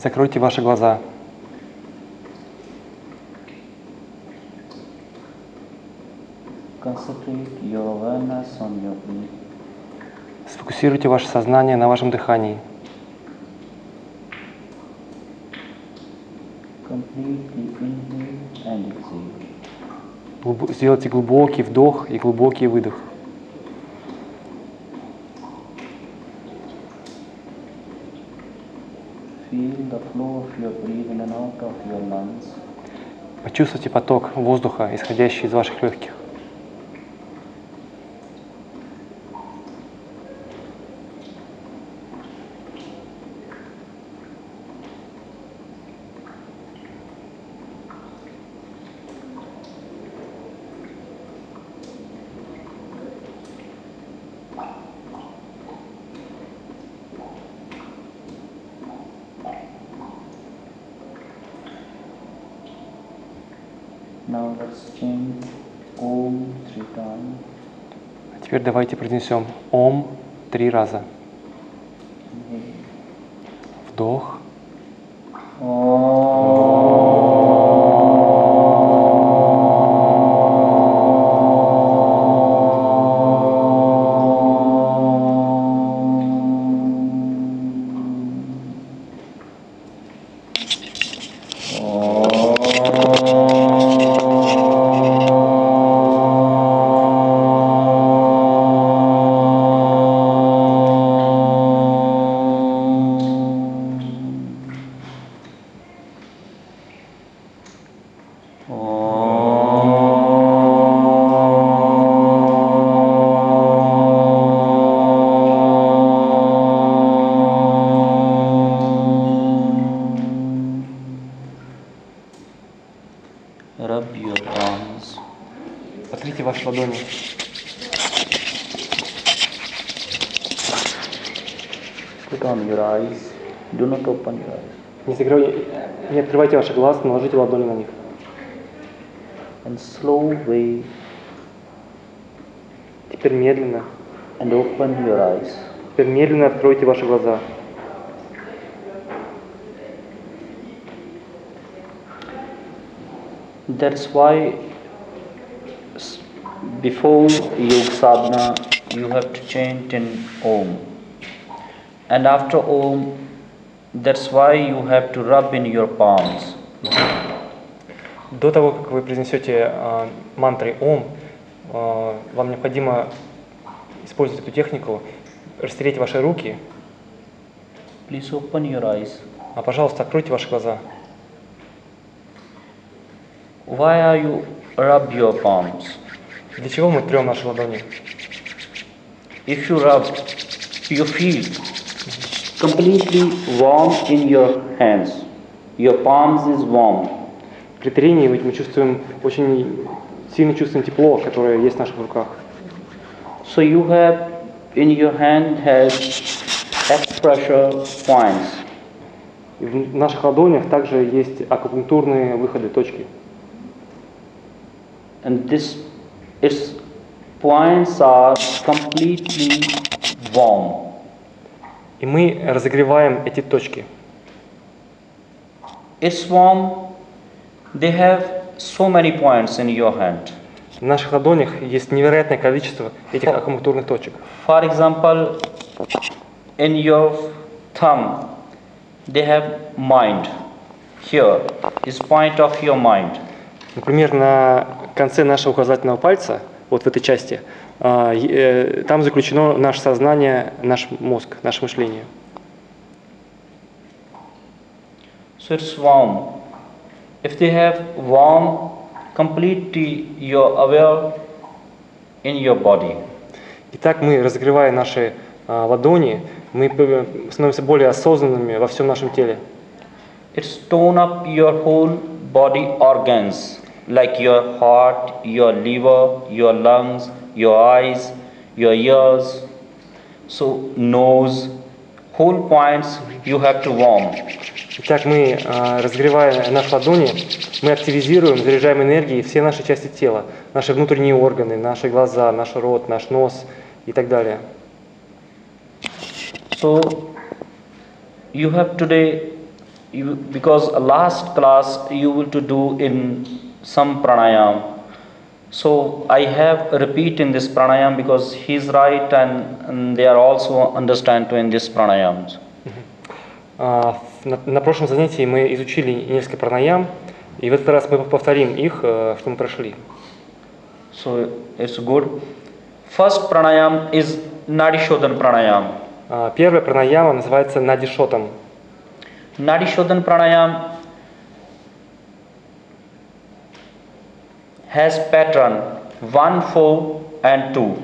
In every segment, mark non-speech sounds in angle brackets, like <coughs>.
Закройте ваши глаза. Сфокусируйте ваше сознание на вашем дыхании. Сделайте глубокий вдох и глубокий выдох. Feel the flow of your breath in and out of your lungs. Почувствуйте поток воздуха, исходящий из ваших легких. Now let's chant Om three times. А теперь давайте произнесем Ом три раза. ваши глаза, наложите ладони на них. And slow way Теперь медленно, and open your eyes. теперь медленно откройте ваши глаза. That's why s- before Yog Sadhana you have to chant in Om. And after Om, that's why you have to rub in your palms. До того, как вы произнесете э, мантры Ом, э, вам необходимо использовать эту технику, растереть ваши руки, Please open your eyes. а пожалуйста, откройте ваши глаза. Why are you rub your palms? Для чего мы трем наши ладони? If you rub, you feel completely warm in your hands. Your palms is warm. При трении мы чувствуем очень сильно чувствуем тепло, которое есть в наших руках. So you have in your hand has acupressure points. И в наших ладонях также есть акупунктурные выходы, точки. And this its points are completely warm. И мы разогреваем эти точки. It's warm. They have so many points in your hand. В наших ладонях есть невероятное количество этих акупунктурных точек. For example, in your thumb, they have mind. Here is point of your mind. Например, на конце нашего указательного пальца, вот в этой части, а, там заключено наше сознание, наш мозг, наше мышление. So it's warm. If they have warm, completely you're aware in your body. Итак, мы, разогревая наши а, ладони, мы п- становимся более осознанными во всем нашем теле. It's tone up your whole body organs like your heart, your liver, your lungs, your eyes, your ears, so nose, whole points you have to warm. Итак, мы, а, разогревая наши ладони, мы активизируем, заряжаем энергией все наши части тела, наши внутренние органы, наши глаза, наш рот, наш нос и так далее. So you have today, you, because last class you will to do in some pranayam. So I have repeat in this pranayam because he's right and, and they are also understand to in this pranayams. А, На, на прошлом занятии мы изучили несколько пранаям, и в этот раз мы повторим их, э, что мы прошли. So it's good. First pranayam is Nadi Shodhan pranayam. А, Первая пранаяма называется надишотом. Nadi Shodhan pranayam has pattern 1, 4 and 2.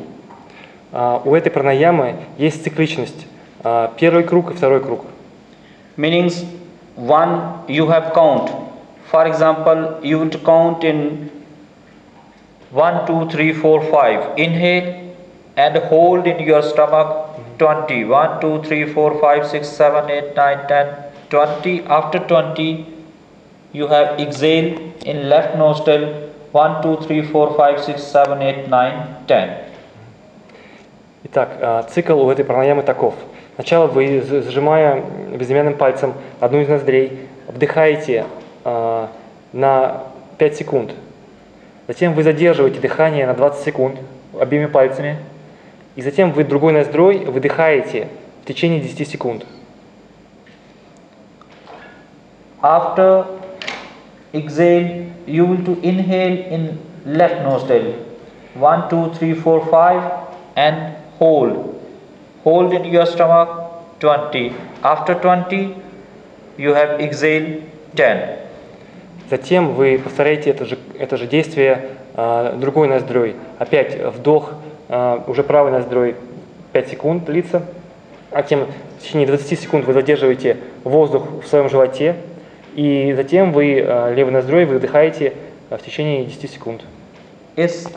А, У этой пранаямы есть цикличность. Первый круг и второй круг. Meanings 1 you have count. For example, you will count in 1, 2, 3, 4, 5. Inhale and hold in your stomach 20. 1, 2, 3, 4, 5, 6, 7, 8, 9, 10, 20. After 20, you have exhale in left nostril 1, 2, 3, 4, 5, 6, 7, 8, 9, 10. Итак, а, цикл у этой пранаямы таков. Сначала вы, з- сжимая безымянным пальцем одну из ноздрей, вдыхаете а, на 5 секунд. Затем вы задерживаете дыхание на 20 секунд обеими пальцами. И затем вы другой ноздрой выдыхаете в течение 10 секунд. After exhale, you will to inhale in left nostril. 1, 2, 3, 4, 5 and hold. Hold in your stomach 20. After 20, you have exhale 10. Затем вы повторяете это же, это же действие а, другой ноздрой. Опять вдох а, уже правой ноздрой 5 секунд длится. Затем в течение 20 секунд вы задерживаете воздух в своем животе. И затем вы а, левой ноздрой выдыхаете а, в течение 10 секунд. It's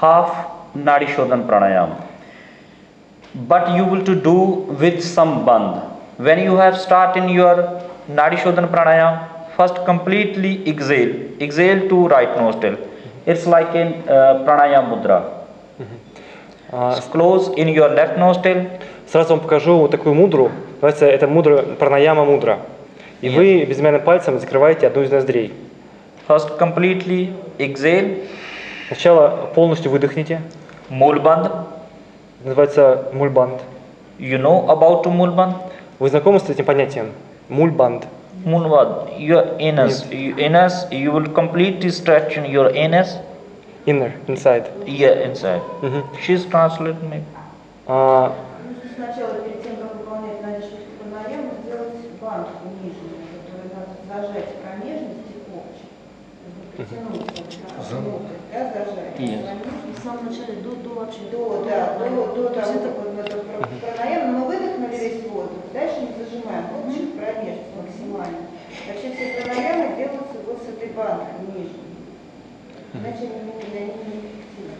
half Nadi Shodhan pranayam. But you will to do with some bandh. When you have start in your Nadi Shodhan pranayam, first completely exhale. Exhale to right nostril. It's like in uh, pranayam mudra. А, Close in your left nostril. Сразу вам покажу вот такую мудру. Называется это мудра, пранаяма мудра. И вы безымянным пальцем закрываете одну из ноздрей. First completely exhale. Сначала полностью выдохните. Mulband. Называется мульбанд. You know about mulband? Вы знакомы с этим понятием? Мульбанд. Mulband. Your anus. You, anus. You will completely stretch in your anus. Inner, inside. Yeah, inside. Мгм. She's translating me. А, Нужно сначала, перед тем, как выполнять нарежку панораму, сделать банку нижнюю, которую надо зажать промежность и копчик. Потянуться внутрь, да, зажать. Промежность. В самом начале, до, до вообще. До, да, до, до есть того, это- как вот в эту пранаяму, мы выдохнули весь воздух, дальше не зажимаем, копчик промежность максимально. Вообще все пранаямы делаются вот с этой банкой нижней. Иначе они не, они не эффективны.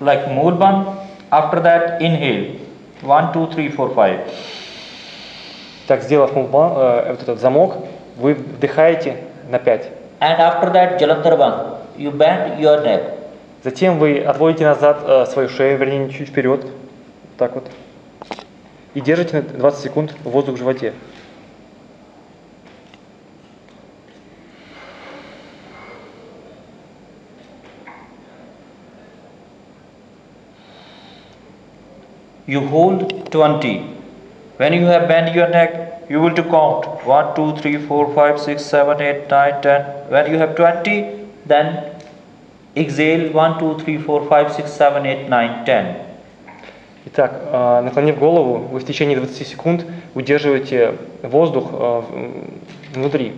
Like Mulband. After that, inhale. One, two, three, four, five. так, сделав мульбан, э, вот этот замок, вы вдыхаете на 5. And after that, Jalandhar Band. You bend your neck. Затем вы отводите назад э, свою шею, вернее, чуть вперед. Так вот. И держите на 20 секунд воздух в животе. You hold 20. When you have bent your neck, you will to count 1, 2, 3, 4, 5, 6, 7, 8, 9, 10. When you have 20, then exhale 1, 2, 3, 4, 5, 6, 7, 8, 9, 10. Итак, э, наклонив голову, вы в течение 20 секунд удерживаете воздух в- внутри.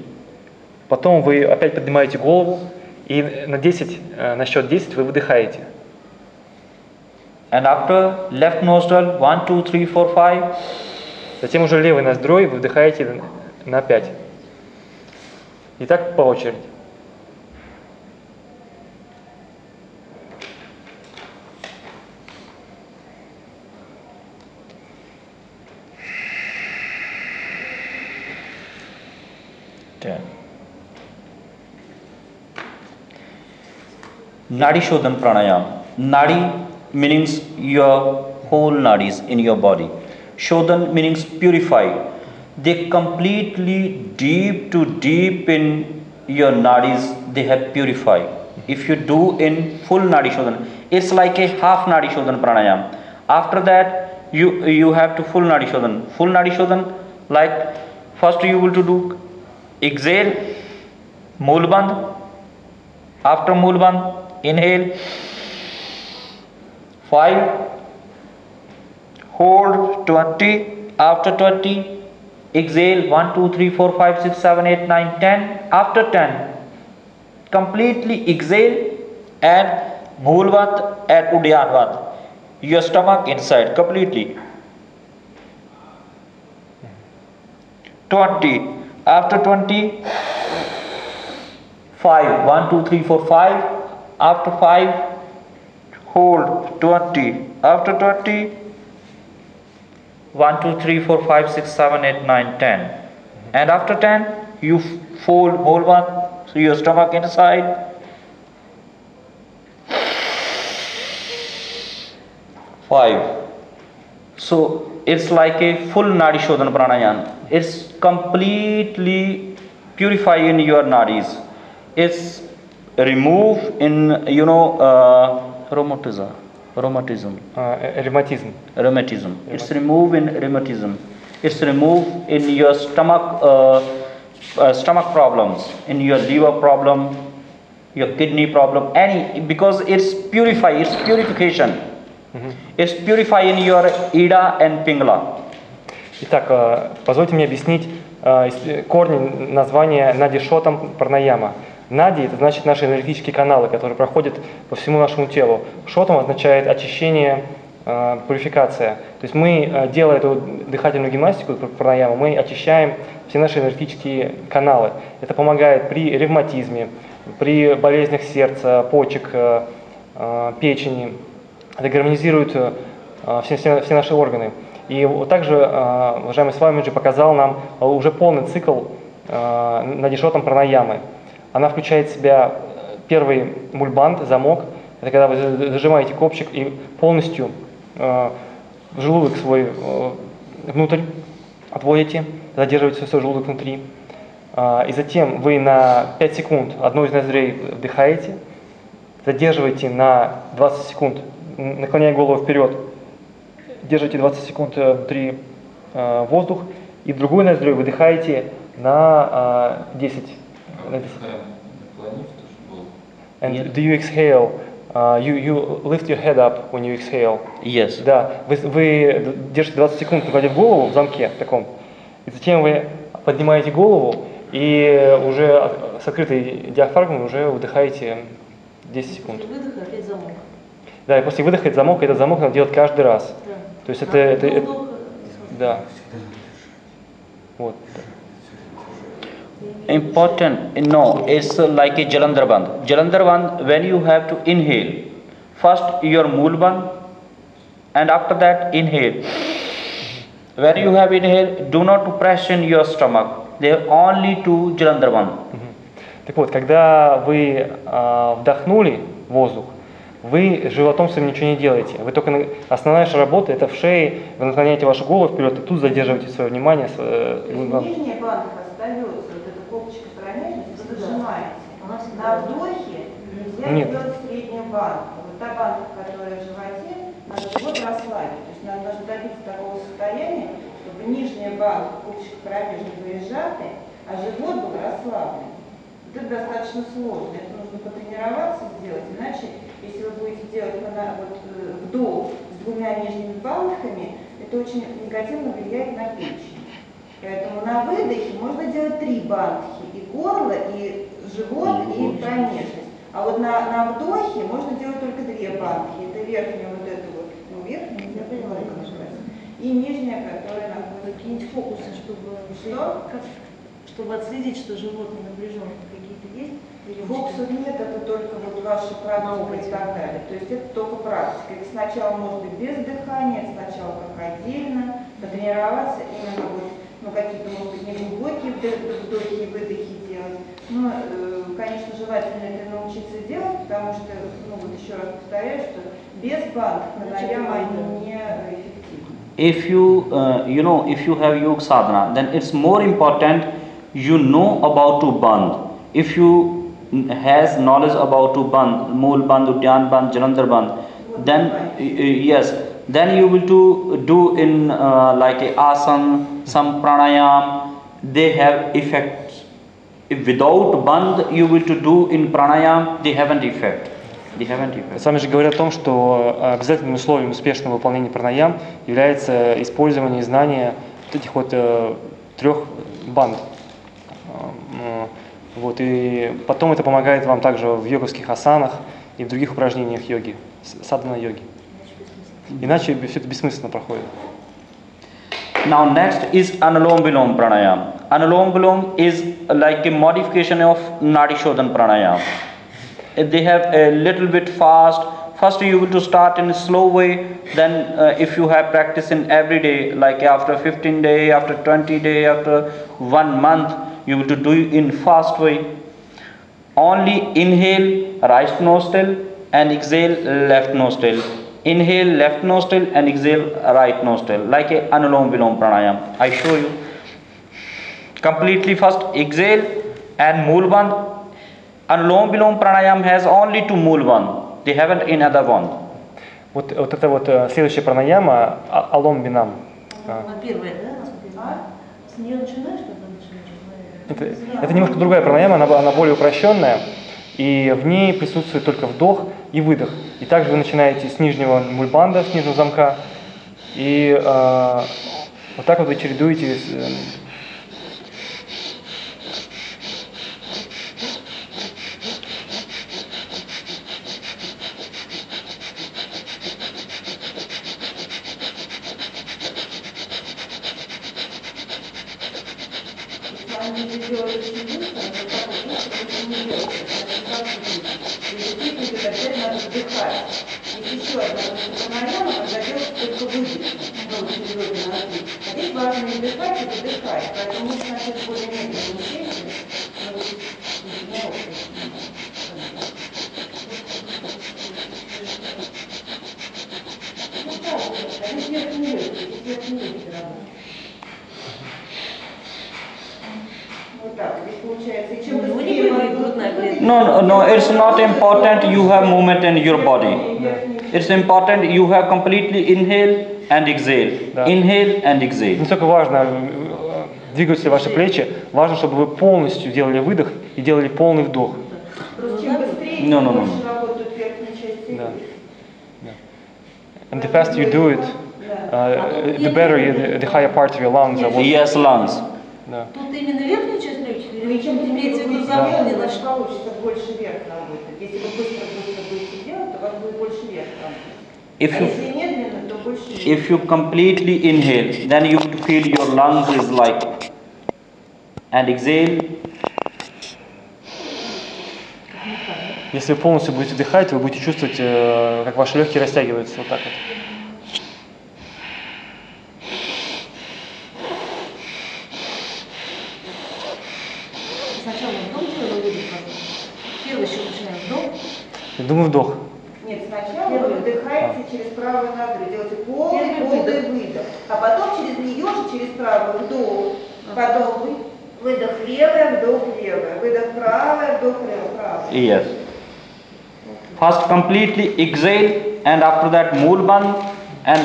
Потом вы опять поднимаете голову, и на 10, э, на счет 10 вы выдыхаете. And after left nostril 1, 2, 3, 4, 5. Затем уже левой ноздрой вы вдыхаете на 5. И так по очереди. Nadi Shodhan Pranayam. Nadi means your whole nadis in your body. Shodhan means purify. they completely deep to deep in your nadis they have purified. If you do in full nadi shodhan, it's like a half nadi shodhan pranayam. After that, you you have to full nadi shodhan. Full nadi shodhan, like first you will to do exhale, mulband. After mulband, inhale five hold twenty after twenty exhale one two three four five six seven eight nine ten after ten completely exhale and मूलवत and उडयानवत your stomach inside completely twenty after twenty five one two three four five After 5, hold 20. After 20, 1, 2, 3, 4, 5, 6, 7, 8, 9, 10. And after 10, you fold whole one, so your stomach inside. Five. So it's like a full nadi shodhan pranayam. It's completely purifying your nadis. It's remove in you know uh, rheumatism. Rheumatism А, э, Ревматизм. rheumatism. It's remove in rheumatism. It's remove in your stomach uh, uh, stomach problems, in your liver problem, your kidney problem, any because it's purify. It's purification. It's purify in your ida and pingala. Итак, э, позвольте мне объяснить э, ис- корни названия надишотам пранаяма. Нади – это значит наши энергетические каналы, которые проходят по всему нашему телу. Шотам означает очищение, э, пурификация. То есть мы, э, делая эту дыхательную гимнастику, пр- пранаяму, мы очищаем все наши энергетические каналы. Это помогает при ревматизме, при болезнях сердца, почек, э, э, печени. Это гармонизирует э, все, все, все наши органы. И вот также, уважаемый Свамиджи показал нам уже полный цикл надишотом пранаямы. Она включает в себя э, первый мульбант, замок. Это когда вы за- зажимаете копчик и полностью э, желудок свой э, внутрь отводите, задерживаете свой желудок внутри. А, И затем вы на 5 секунд одну из ноздрей вдыхаете, задерживаете на 20 секунд, наклоняя голову вперед, держите 20 секунд э, внутри э, воздух, и в другую ноздрю выдыхаете на э, 10. 10. And do you exhale? Uh, you, you lift your head up when you exhale. Yes. Да, вы, вы держите 20 секунд, накладив голову в замке таком, и затем вы поднимаете голову и уже с открытой диафрагмой уже выдыхаете 10 секунд. После выдоха опять замок. Да, и после выдоха этот замок, этот замок надо делать каждый раз. Да. То есть это, это, это- Вдох, да. Вот. Important, no, it's like a Jalandhar Bandh. Jalandhar Bandh, when you have to inhale, first your Moolband and after that inhale. When you have inhaled, do not press in your stomach. They are only to Jalandhar Bandh. Мгм. Так вот, когда вы а, вдохнули воздух, вы животом своим ничего не делаете. Вы только на- основная наша работа это в шее, вы наклоняете вашу голову вперед и тут задерживаете свое внимание. с- э, То есть вы- нижняя банка остается, вот эта копочка промежности, вы Да. зажимаете. Она всегда На вдохе нельзя Нет. делать среднюю банку. Вот та банка, которая в животе, надо живот расслабить. То есть нам нужно добиться такого состояния, чтобы нижняя банка, копочка промежности были сжаты, а живот был расслаблен. Вот это достаточно сложно, это нужно потренироваться сделать, иначе, если вы будете делать на- вот, э, вдох с двумя нижними банками, это очень негативно влияет на печень. Поэтому на выдохе можно делать три банки, и горло, и живот, и промежность. А вот на, на вдохе можно делать только две банки. Это верхняя вот эта вот, ну верхняя, я поняла, как называется, и нижняя, которая находится какие-нибудь фокусы, чтобы, Что? как- чтобы отследить, что живот не напряжен, какие-то есть? Фокусов нет, это только вот ваша практика и так далее. То есть это только практика. Это сначала может быть без дыхания, это сначала как отдельно, потренироваться именно вот, ну какие-то, может быть, неглубокие вдох- вдохи и выдохи делать. Но, э, конечно, желательно это научиться делать, потому что, ну вот еще раз повторяю, что без банк Значит, пранаяма надо. они не эффективны. if you uh, you know if you have yoga sadhana then it's more important you know about to band if you n- has knowledge about to band mool band udyan band jalandhar band then uh, yes then you will to do in uh, like a asana some pranayam they have effects if without band you will to do in pranayam they haven't effect Сами же говорят о том, что э, обязательным условием успешного выполнения пранаям является использование и знание вот этих вот э, трех банд. Эм, э, Вот, и потом это помогает вам также в йоговских асанах и в других упражнениях йоги, с- садхана йоги. Иначе все это бессмысленно проходит. Now next is Anulom Vilom Pranayam. Anulom Vilom is like a modification of Nadi Shodhan Pranayam. Uh, They have a little bit fast. First you will to start in a slow way. Then uh, if you have practice in every day, like after 15 day, after 20 day, after one month, you will to do in fast way. Only inhale right nostril and exhale left nostril. Inhale left nostril and exhale right nostril, like a anulom vilom pranayam. I show you. Completely first exhale and mool band. Anulom vilom pranayam has only two mool band. They haven't in other one. Вот, вот это вот э, следующая пранаяма, а- алом бинам. А, А первая, да, насколько я знаю? С нее начинаешь, когда начинаешь? Это, это немножко другая пранаяма, она, она более упрощенная, и в ней присутствует только вдох и выдох. И также вы начинаете с нижнего мульбанда, с нижнего замка, и э, вот так вот вы чередуете. с, э, Если они это делают очень быстро, но так вот быстро лучше не делать. Значит, как вы будете? И действительно, это обязательно надо вдыхать. Есть еще одна пранаяма, когда делается только выдох. Ну, серьезно, на один. А здесь важно не вдыхать, а выдыхать. Поэтому лучше начать более медленно сесть. Но вот не очень. Ну, так, а здесь верхний легкий, здесь верхний легкий работает. Вот так, здесь получается, и чем Ну, не быстрее прыгай, воздух грудная выходит, No, no, no, it's not important you have movement in your body. It's important you have completely inhale and exhale. Да. Inhale and exhale. Не только важно, э, двигаются ваши плечи, важно, чтобы вы полностью делали выдох и делали полный вдох. Просто чем быстрее, No, no, no. Да. And the faster you do it, uh, the better, you, the higher part of your lungs are working. Yes, lungs. Да. Тут именно верхняя часть легких или имеется в виду делать, что получится больше вверх работать. Если вы быстро-быстро будете вас будет больше работать. If А you if you completely inhale, then you will feel your lungs is like and exhale. Если вы полностью будете вдыхать, вы будете чувствовать, э, как ваши легкие растягиваются вот так вот. сначала вдох делаем, выдох. Первый еще начинаем вдох. Я думаю, вдох. Нет, сначала вы выдыхаете через правую ноздрю, делаете полный, Первый полный выдох. выдох. А потом через нее же, через правую вдох. Потом вы- выдох левая, вдох левая. Выдох правая, вдох левая, правая. Yes. First completely exhale and after that mool band and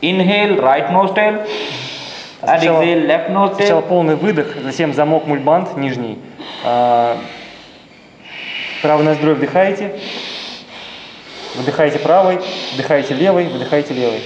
inhale right nostril and Сначала- exhale left Сначала nostril. полный выдох, затем замок мульбанд нижний. А, Правой ноздрой вдыхаете, выдыхаете правой, вдыхаете левой, выдыхаете левой.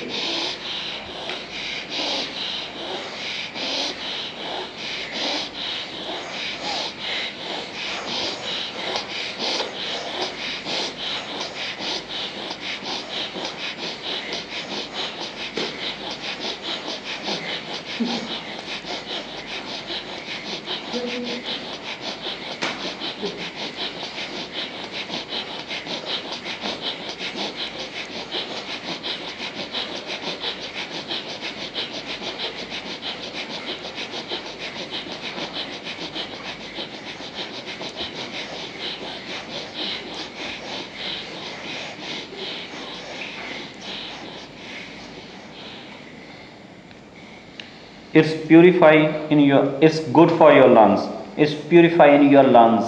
Purify in your. It's good for your lungs. It's purify in your lungs,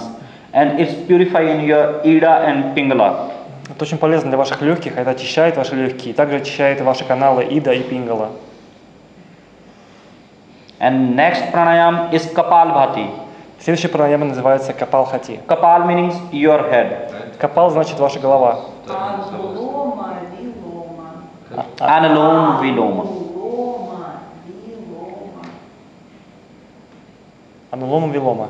and it's purify in your ida and pingala. Это очень полезно для ваших легких, это очищает ваши легкие, и также очищает ваши каналы Ида и Пингала. And next pranayam is kapalbhati. Следующая пранаяма называется Капалхати. Kapal means your head. Капал значит ваша голова. Анулома, вилома. Analom viloma. Анулома, вилома. Анулома Вилома.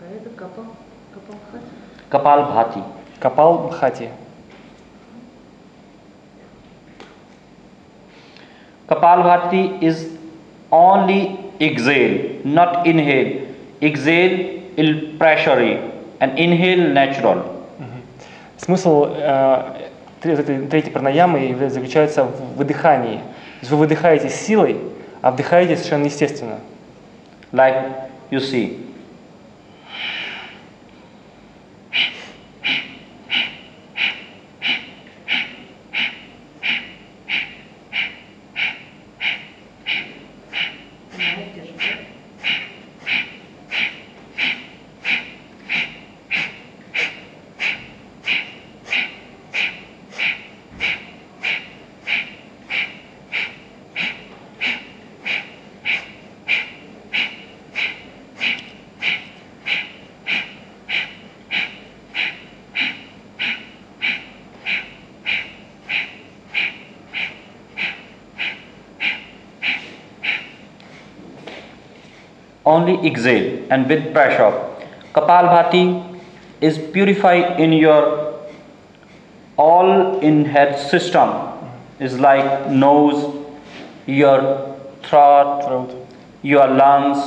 А это капал, капал хат. Kapalbhati. Капал Бхати. Kapalbhati is only exhale, not inhale. Exhale il pressure and inhale natural. Смысл э, третьей пранаямы заключается в выдыхании. То есть вы выдыхаете с силой, а вдыхаете совершенно естественно. Like you see. Only exhale and with pressure. Kapalbhati is purify in your all in head system is like nose, your throat, Throat. your lungs.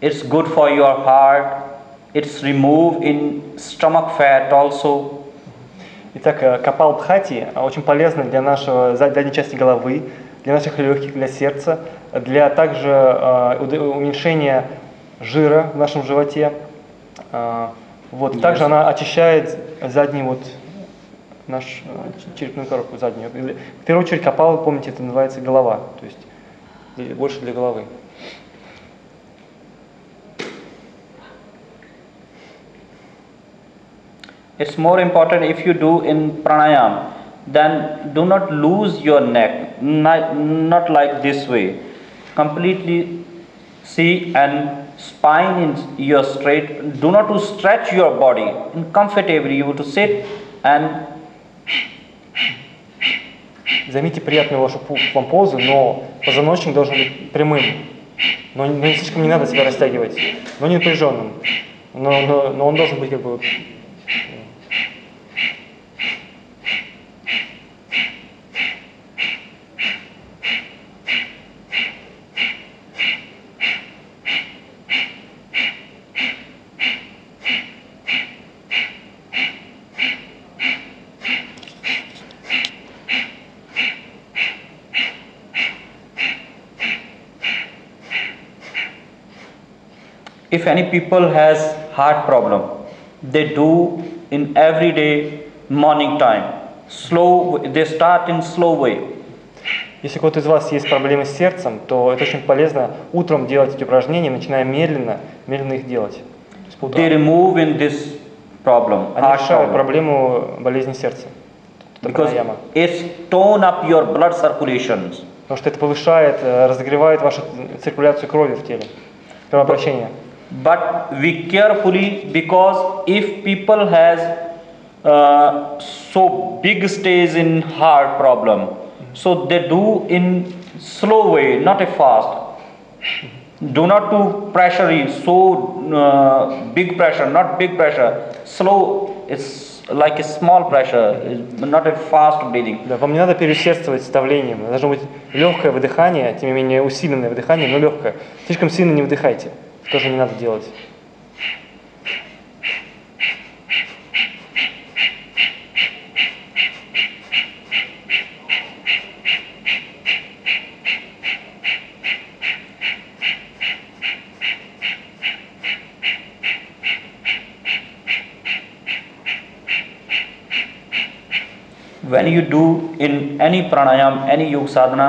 It's good for your heart. It's remove in stomach fat also. Итак, э, капал бхати э, очень полезно для нашего за- задней части головы, для наших легких, для сердца, для также э, уд- уменьшения жира в нашем животе. Э, Вот. Yes. Также она очищает задний вот наш э, черепную коробку заднюю. В первую очередь капал, помните, это называется голова, то есть для- больше для головы. It's more important if you do in pranayam, then do not lose your neck, not, not like this way. Completely see and spine in your straight. Do not to stretch your body and comfortably. You have to sit and <coughs> Займите приятную вашу пу- вам позу, но позвоночник должен быть прямым. Но, не- но не слишком не надо себя растягивать, но не напряженным. Но, но, но он должен быть как бы if any people has heart problem, they do in everyday morning time. Slow. They start in slow way. Если у кого-то из вас есть проблемы с сердцем, то это очень полезно утром делать эти упражнения, начиная медленно, медленно их делать. They remove in this problem, Они решают problem. проблему болезни сердца. Это because пранаяма. it's tone up your blood. Потому что это повышает, э, разогревает вашу циркуляцию крови в теле, кровообращение. But we carefully because if people has uh, so big stage in heart problem, so they do in slow way, not a fast. Do not do pressure so uh, big pressure, not big pressure. Slow is like a small pressure, not a fast breathing. Да, вам не надо переусердствовать с давлением. Должно быть легкое выдыхание, тем не менее усиленное выдыхание, но легкое. Слишком сильно не выдыхайте. Это тоже не надо делать. when you do in any pranayam, any yoga sadhana,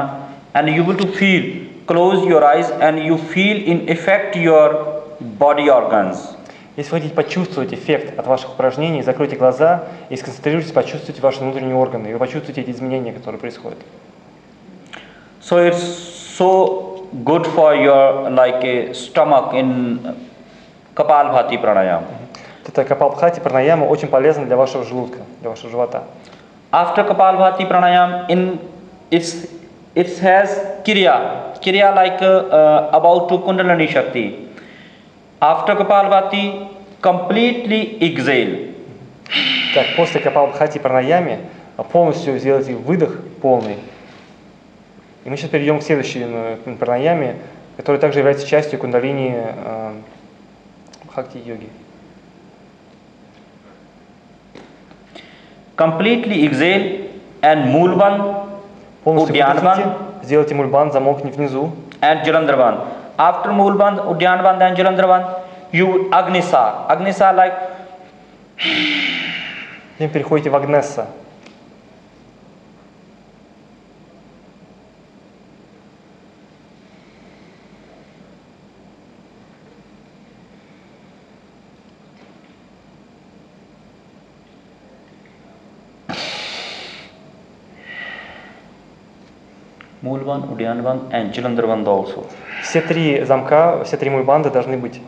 and you will to feel. Close your eyes and you feel in effect your body organs. Если вы хотите почувствовать эффект от ваших упражнений, закройте глаза и сконцентрируйтесь, почувствуйте ваши внутренние органы, и вы почувствуете эти изменения, которые происходят. So it's so good for your like a stomach in Kapalbhati pranayam. Это капалбхати пранаяма очень полезно для вашего желудка, для вашего живота. After Kapalbhati pranayam, in it's it has kriya, kriya like uh, uh, about to Kundalini Shakti. After Kapalbhati, completely exhale. Так, после капалбхати пранаями а, полностью сделайте выдох полный. И мы сейчас перейдем к следующей э, пранаяме, которая также является частью кундалини э, бхакти-йоги. Completely exhale and Mulban Полностью Удьянбан. выдохните, сделайте мульбан, замолкни внизу. and Jalandharban. After Mulban, Udyanban, and Jalandharban, you Agnisar. Agnisar like <sighs> Затем переходите в Агнесса. Mulban, Udyanban, and Jalandharban also. Все три замка, все три мульбанды должны быть.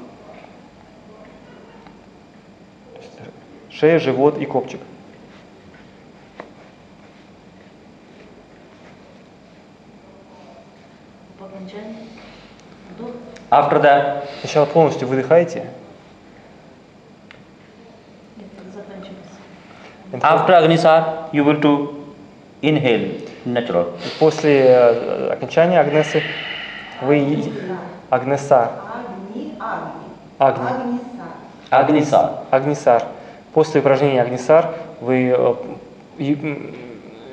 Шея, живот и копчик. After that, Сначала полностью выдыхаете. after Agnisar, you will to inhale natural. После э, окончания Агнесы вы Агнеса, Агни, агни. Агни. Агниса. Agnisar. Агнисар. После упражнения Агнисар вы э,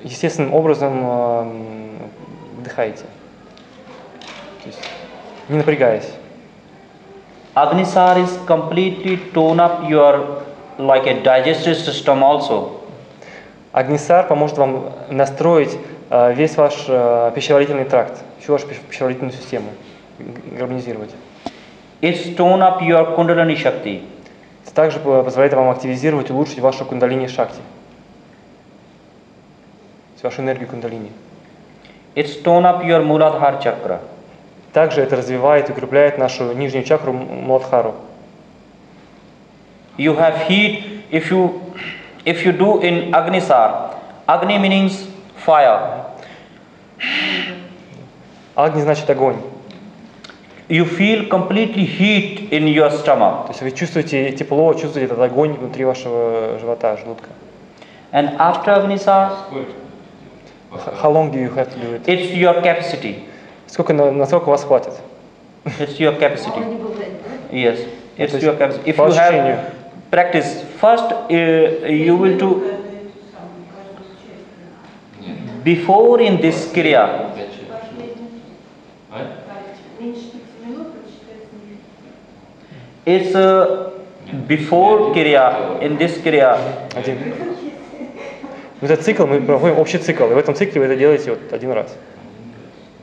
естественным образом э, вдыхаете. То есть не напрягаясь. Agnisar is completely tone up your like a digestive system also. Агнисар поможет вам настроить весь ваш э, пищеварительный тракт, всю вашу пищ- пищеварительную систему, гармонизировать. It's tone up your Kundalini Shakti. Также по- позволяет вам активизировать, улучшить вашу кундалини шакти, вашу энергию кундалини. It's tone up your Muladhara chakra. Также это развивает и укрепляет нашу нижнюю чакру Муладхару. You have heat if you if you do in Agnisar. Agni means fire. Агни значит огонь. You feel completely heat in your stomach. То есть вы чувствуете тепло, чувствуете этот огонь внутри вашего живота, желудка. And after Agnisar, How long do you have to do it? it's your capacity. Сколько, на- насколько у вас хватит? It's your capacity. Yes, it's your capacity. If you have practice, first uh, you will to before in this kriya, it's uh, before kriya in this kriya. Вот Этот цикл, мы проводим общий цикл, и в этом цикле вы это делаете вот один раз.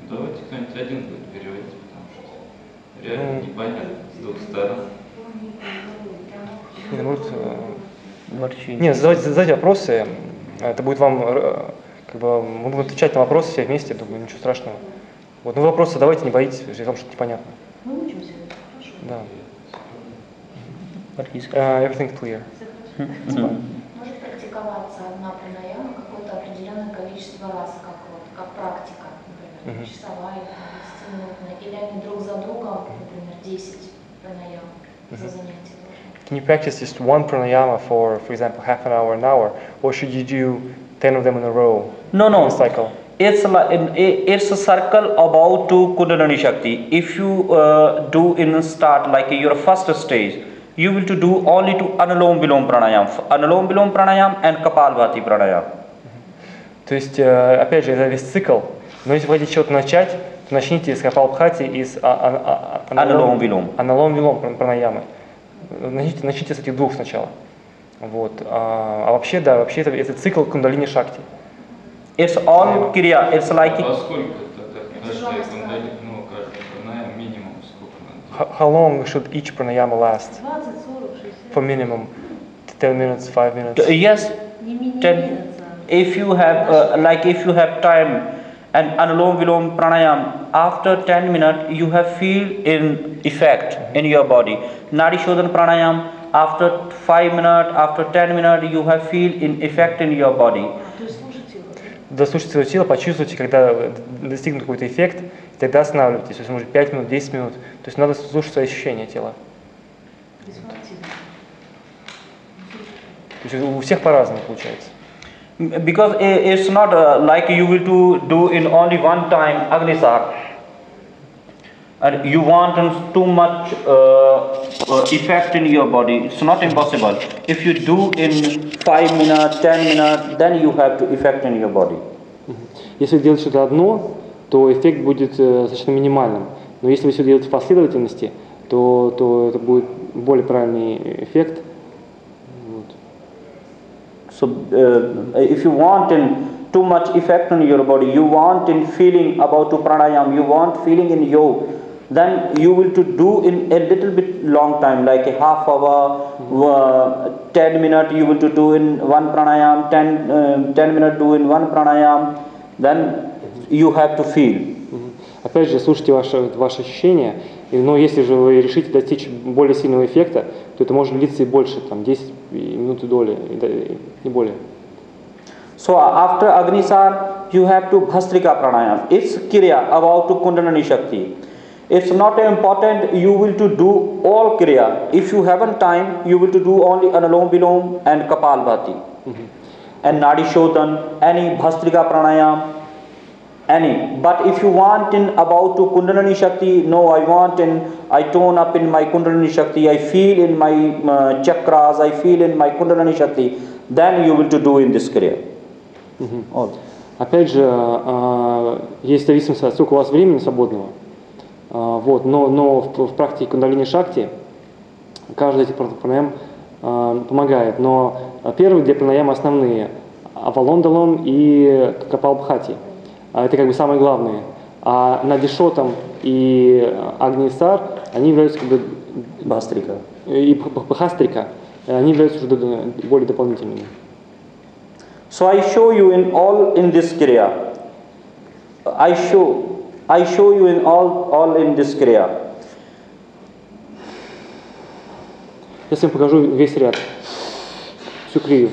Давайте кто-нибудь один будет переводить, потому что реально непонятно с двух сторон. Не, ну, вот, э, Marchi. не, задавайте, задавайте вопросы, это будет вам, э, как бы, мы будем отвечать на вопросы все вместе, думаю, ничего страшного. Вот, ну вопросы задавайте, не боитесь, если вам что-то непонятно. Мы учимся, хорошо. Да. Uh, everything clear. Может практиковаться одна пранаяма какое-то определенное количество раз, как, вот, как практика, например, часовая, там, 10-минутная, или они друг за другом, например, 10 пранаям за занятие. Can you practice just one pranayama for, for example, half an hour, an hour, or should you do 10 of them in a row? No, no. cycle. It's like it's a circle about to Kundalini Shakti. If you uh, do in start like your first stage, you will to do only to Anulom Vilom Pranayam, Anulom Vilom Pranayam and Kapalbhati Pranayam. То есть, э, опять же, это весь цикл. Но если вы хотите что-то начать, то начните с Капалбхати и с а- а- а- Аналом-вилом. аналом-вилом пран- пранаямы. Начните, начните с этих двух сначала. Вот. А, а вообще, да, вообще это, это цикл кундалини шакти. It's all kriya, it's like... А сколько каждая? How long should each pranayama last? 20, 40, 60. For minimum, 10 minutes, 5 minutes. Yes, 10, if you have, uh, like if you have time, and anulom vilom pranayam after 10 minutes you have feel in effect in your body nadi shodhan pranayam after 5 minutes after 10 minutes you have feel in effect in your body А? Дослушайте свое тело, почувствуйте, когда достигнет какой-то эффект, и тогда останавливайтесь. То есть, может, 5 минут, 10 минут. То есть надо слушать свои ощущения тела. То есть у всех по-разному получается. because i- it's not uh, like you will to do in only one time agnisar and you want too much uh, uh, effect in your body it's not impossible if you do in 5 minutes 10 minutes then you have to effect in your body Если делать что-то одно, то эффект будет э, достаточно минимальным. Но если вы все делаете в последовательности, то, то это будет более правильный эффект. Вот. so uh, if you want in too much effect on your body you want in feeling about to pranayam you want feeling in yoga then you will to do in a little bit long time like a half hour uh, 10 minute you will to do in one pranayam 10 uh, 10 minute do in one pranayam then you have to feel. Опять же, слушайте ваши, ваши ощущения, но если же вы решите достичь более сильного эффекта, то это может длиться и больше, там 10 и минут и доли, и более. So after Agnisar, you have to Bhastrika Pranayam. It's Kriya about to Kundalini Shakti. It's not important you will to do all Kriya. If you haven't time, you will to do only Analom Vilom and Kapalbhati. And Nadi Shodhan, any Bhastrika Pranayam, any. But if you want in about to Kundalini Shakti, no, I want in, I tone up in my Kundalini Shakti, I feel in my uh, chakras, I feel in my Kundalini Shakti, then you will to do in this Kriya. All. Опять же, а, есть зависимость от сколько у вас времени свободного. А, Вот, но, но в, в практике кундалини шакти каждый из этих пранаям помогает. Но первые две пранаямы основные – Авалондалон и Капалбхати. А Это как бы самые главные. А Нади Шодхан и Агнисар, они являются как бы Bhastrika. и Бхастрика, они являются уже более дополнительными. So I show you in all in this kriya. I show I show you in all all in this kriya. Сейчас я вам покажу весь ряд, всю крию.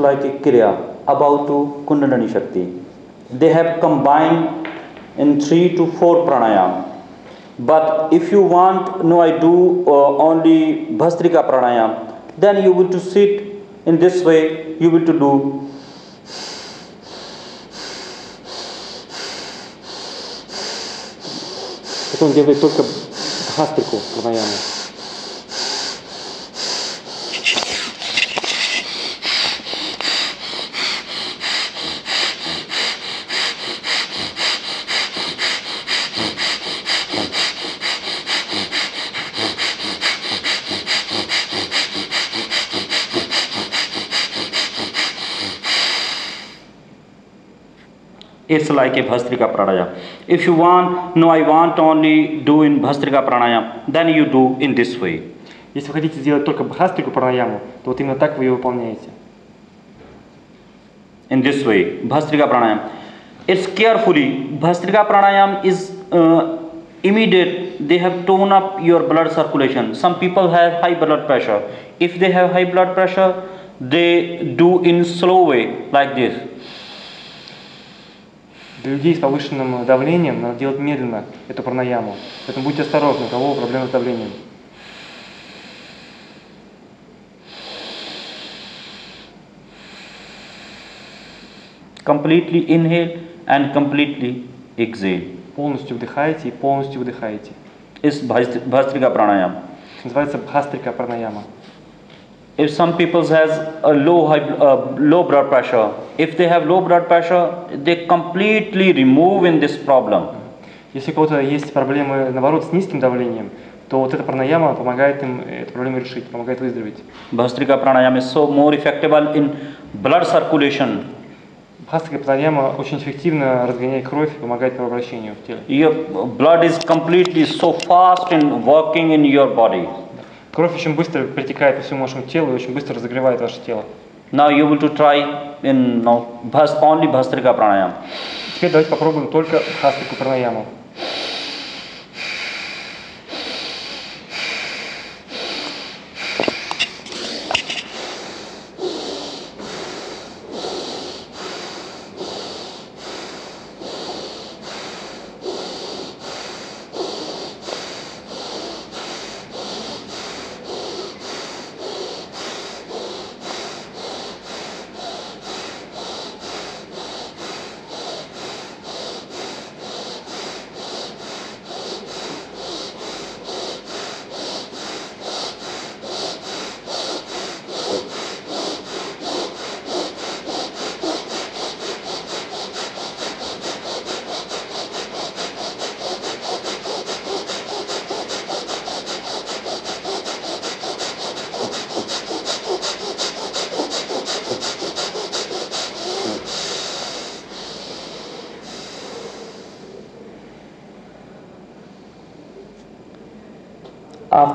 like a kriya about to Kundalini Shakti. They have combined in three to four pranayam. But if you want, no, I do uh, only Bhastrika pranayam, then you will to sit in this way, you will to do Это он делает только хастрику пранаяму. It's like a Bhastrika Pranayam. If you want, no, I want only do in Bhastrika Pranayam, then you do in this way. Если вы хотите сделать только бхастрику пранаяму, то вот именно так вы ее выполняете. In this way, Bhastrika Pranayam. It's carefully. Bhastrika Pranayam is uh, immediate. They have tone up your blood circulation. Some people have high blood pressure. If they have high blood pressure, they do in slow way like this. Для людей с повышенным давлением надо делать медленно эту пранаяму. Поэтому будьте осторожны, у кого проблемы с давлением. Completely inhale and completely exhale. Полностью вдыхаете и полностью выдыхаете. Bhastrika Pranayam. Это называется бхастрика пранаяма. If some people has a low high, uh, low blood pressure, if they have low blood pressure, they completely remove in this problem. Если у кого-то есть проблемы, наоборот, с низким давлением, то вот эта пранаяма помогает им эту проблему решить, помогает выздороветь. Bhastrika pranayam is so more effective in blood circulation. Бхастрика пранаяма очень эффективно разгоняет кровь и помогает кровообращению в теле. Your blood is completely so fast in working in your body. Кровь очень быстро притекает по всему вашему телу и очень быстро разогревает ваше тело. Now you will to try in now bhas, only Bhastrika pranayam. Теперь давайте попробуем только бхастрику пранаяму.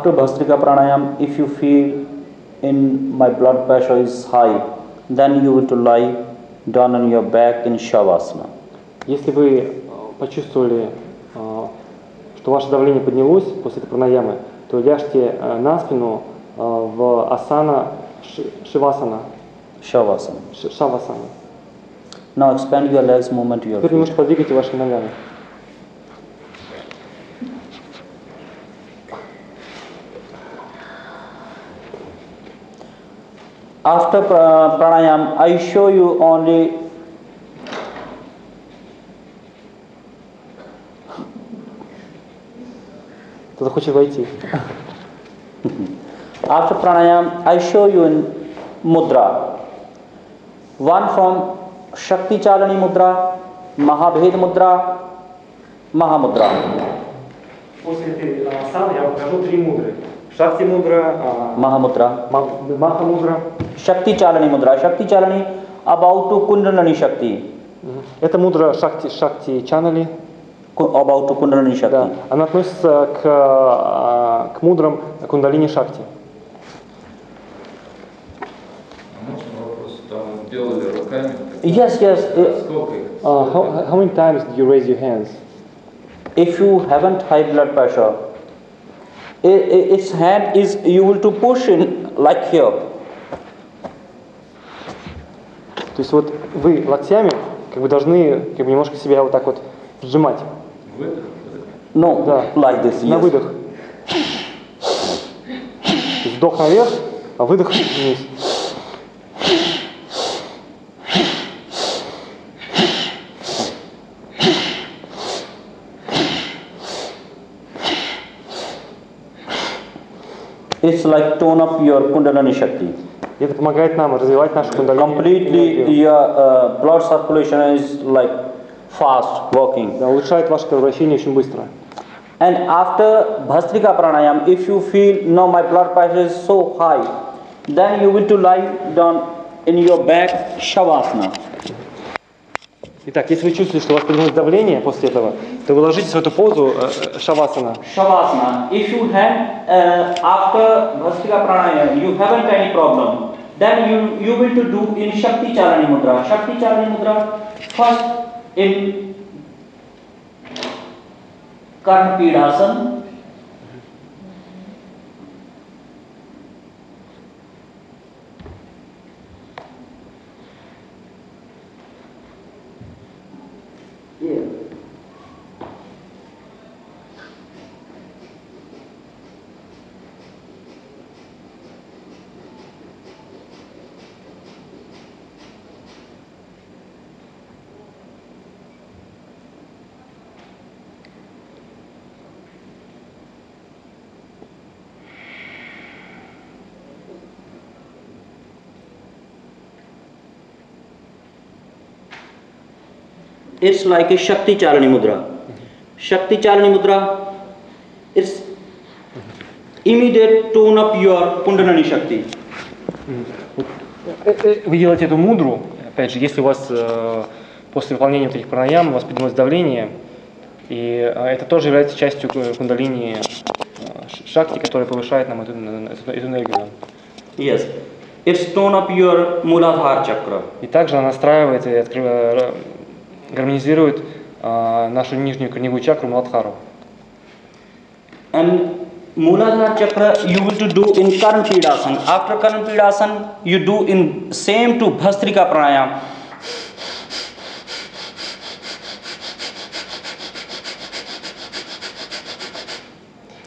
After Bhastrika pranayam, if you feel in my blood pressure is high, then you will to lie down on your back in Shavasana. Если вы э, почувствовали, э, что ваше давление поднялось после этой пранаямы, то ляжьте э, на спину э, в асана ши- шивасана, Shavasana. ш- шавасана. Now expand your legs, movement to your Теперь feet. немножко подвигайте вашими ногами. After pra- pranayam, I show you only Кто-то хочет войти. after pranayam, I show you in mudra. One from Shakti Chalani mudra, Mahabhed mudra, Mahamudra. После этой э, асаны я вам покажу три мудры. Шакти мудра, э, Mahamudra. ма- маха мудра. Shakti Chalani mudra. Shakti Chalani about to Kundalini Shakti. Мгм. Это мудра шакти, шакти чанали. Ku- About to Kundalini Shakti. Да. Она относится к, э, к мудрам кундалини шакти. А можно вопрос? Там делали руками. Yes, yes. uh, Сколько их? Uh, how, how many times did you raise your hands? If you haven't high blood pressure, i- i- its hand is you will to push in like here. То есть вот вы локтями как бы должны как бы немножко себя вот так вот сжимать. Выдох, выдох. No, Да. like this. На yes. выдох. То есть вдох наверх, а выдох вниз. It's like tone up your Kundalini Shakti. И это помогает нам развивать нашу кундалини. Completely, энергию. your uh, blood circulation is like fast working. Да, улучшает ваше кровообращение очень быстро. And after Bhastrika Pranayam, if you feel no, my blood pressure is so high, then you will to lie down in your back Shavasana. Итак, если вы чувствуете, что у вас поднялось давление после этого, то вы ложитесь в эту позу э, э, шавасана. Shavasana. If you have uh, after Bhastrika Pranayama, you haven't any problem, then you you will to do in Shakti Charani Mudra. Shakti Charani Mudra first in Karna Pidasana. Here. It's like a Shakti Charani Mudra. Shakti Charani Mudra is immediate tone up your Kundalini Shakti. Э, э, Вы делаете эту мудру, опять же, если у вас э, после выполнения вот этих пранаям у вас поднялось давление, и э, это тоже является частью ку- кундалини шакти, которая повышает нам эту, эту- эту энергию. Yes. It's tone up your Muladhara Chakra. И также она настраивает и откры- ра- гармонизирует э, нашу нижнюю корневую чакру Муладхару. And Muladhara Chakra you will to do in Karan Pidasana. After Karan Pidasana you do in same to Bhastrika Pranayama.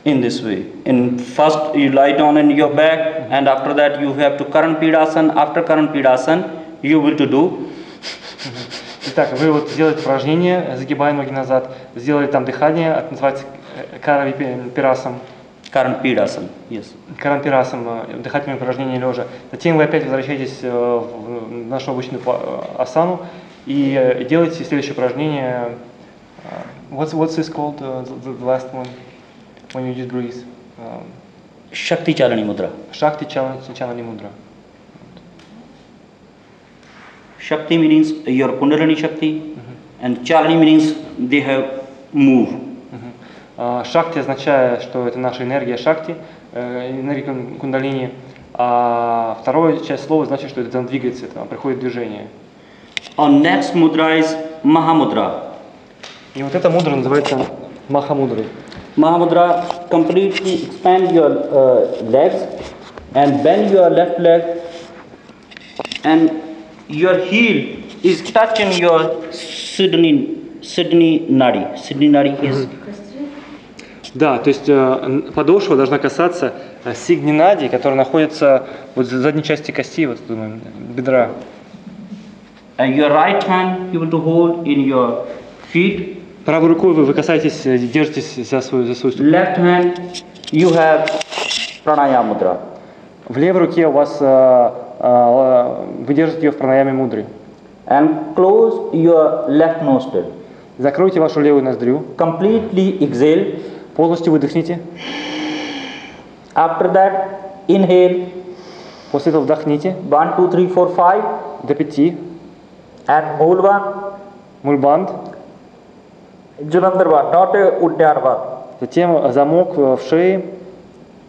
in this way. In first you lie down in your back, and after that you have to Karan Pidasana. After Karan Pidasana, you will to do Итак, вы вот сделаете упражнение, загибая ноги назад, сделали там дыхание, это называется э, карави пи- пирасом, Karan Pidasana. Yes. карампирасом, э, дыхательное упражнение лежа. Затем вы опять возвращаетесь э, в нашу обычную э, асану и э, делаете следующее упражнение. э, What's, what's this called, uh, the, the last one, when you just breathe? Um, Shakti Chalani Mudra. Шакти Чанани Мудра. Shakti means your Kundalini Shakti, and Chalani means they have move. А, Шакти означает, что это наша энергия шакти, э, энергия кун- кундалини. А вторая часть слова значит, что это двигается, это приходит движение. Our next mudra is Mahamudra. И вот эта мудра называется Махамудрой. Mahamudra completely expand your uh, legs and bend your left leg, and your heel is touching your Sydney Sydney nadi. Sydney nadi is Да, то есть э, подошва должна касаться э, сигнинади, которая находится вот в задней части кости, вот думаю, бедра. and your right hand you will to hold in your feet. Правой рукой вы, вы касаетесь, э, держитесь за свою, за свою ступню. Left hand you have pranayama mudra. В левой руке у вас, э, э, вы держите ее в пранаяме мудре. and close your left nostril. Закройте вашу левую ноздрю, Completely exhale. полностью выдохните. After that, inhale. После этого вдохните One, two, three, four, five, до пяти. and Mulvan, Мульбанд. Jalandhar not one. Затем замок э, в шее.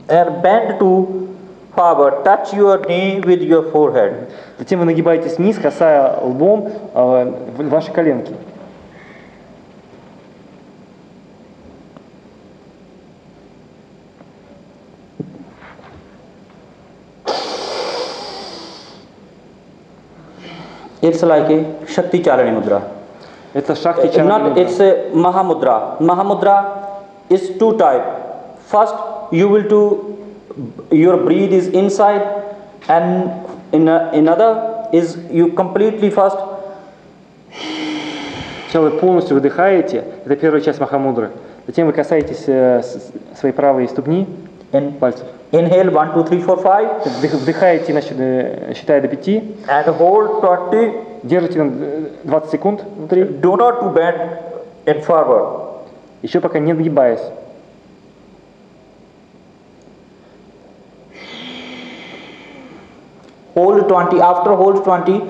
And bend to forward. Touch your knee with your forehead. Затем вы нагибаетесь вниз, касая лбом э, в- ваши коленки. It's like a Shakti Chalani Mudra. Это шахти Uh, Not, it's a Mahamudra. Mahamudra is two type. First, you will do, your breathe is inside and in a, another is you completely first Сначала вы полностью выдыхаете, это первая часть Махамудры. Затем вы касаетесь э, своей правой ступни, in пальцев. inhale 1, 2, 3, 4, 5 Вдых- Вдыхаете, значит, э, считая до пяти, and hold 20. держите на э, 20 секунд внутри, Do not to bend in forward. еще пока не нагибаясь. Hold 20. After hold 20,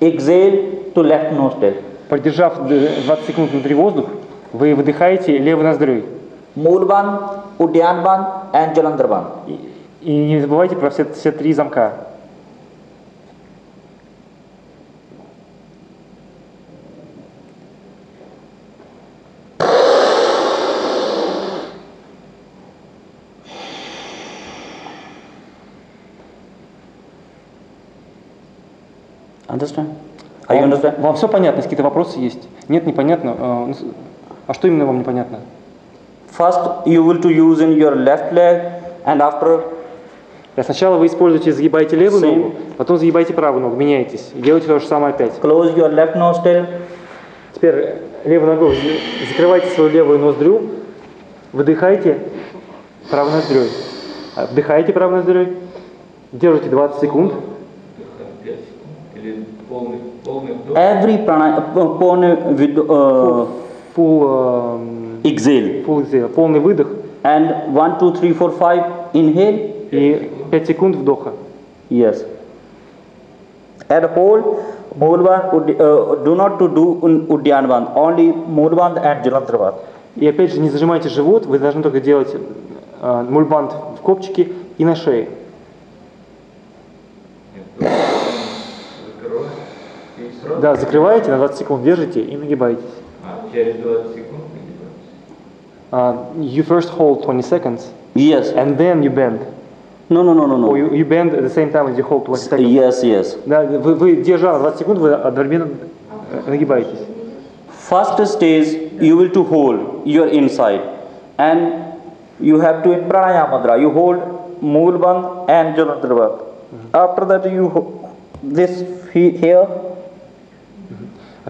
exhale to left nostril. Продержав д- 20 секунд внутри воздух, вы выдыхаете левой ноздрёй. And Jalandharban. И, и не забывайте про все, все три замка. Understand? You Вам- understand? Вам все понятно? Если какие-то вопросы есть? Нет, непонятно. А, ну, А что именно вам непонятно? First, you will to use in your left leg, and after сначала вы используете, загибаете левую Same. ногу, потом загибаете правую ногу, меняетесь. И делаете то же самое опять. close your left nostril, Теперь э, левой ногой за- закрывайте свою левую ноздрю, выдыхайте правой ноздрёй. А, Вдыхаете правой ноздрёй, держите 20 секунд. Пять секунд. Или полный, полный вдох. Every pone with uh, Full, эм, exhale, full exhale, полный выдох and one, two, three, four, five, inhale, и 5 секунд вдоха. yes, and hold Moolban, Ud- uh, do not to do Udyanban, only Moolban and Jalandharban. И опять же не зажимайте живот, вы должны только делать э, мульбант в копчике и на шее. Да, закрываете на 20 секунд, держите и нагибаетесь. А, через 20 секунд нагибаемся. Uh, you first hold 20 seconds Yes, and then you bend. no, no, no, no, Or no. you, you bend at the same time as you hold 20 seconds. Yes, yes. Да, вы, вы держа на 20 секунд, вы одновременно э, нагибаетесь. First stage, you will to hold your inside, and you have to in pranayama mudra. You hold Moolban and Jalandharban. After that, you ho- this feet here,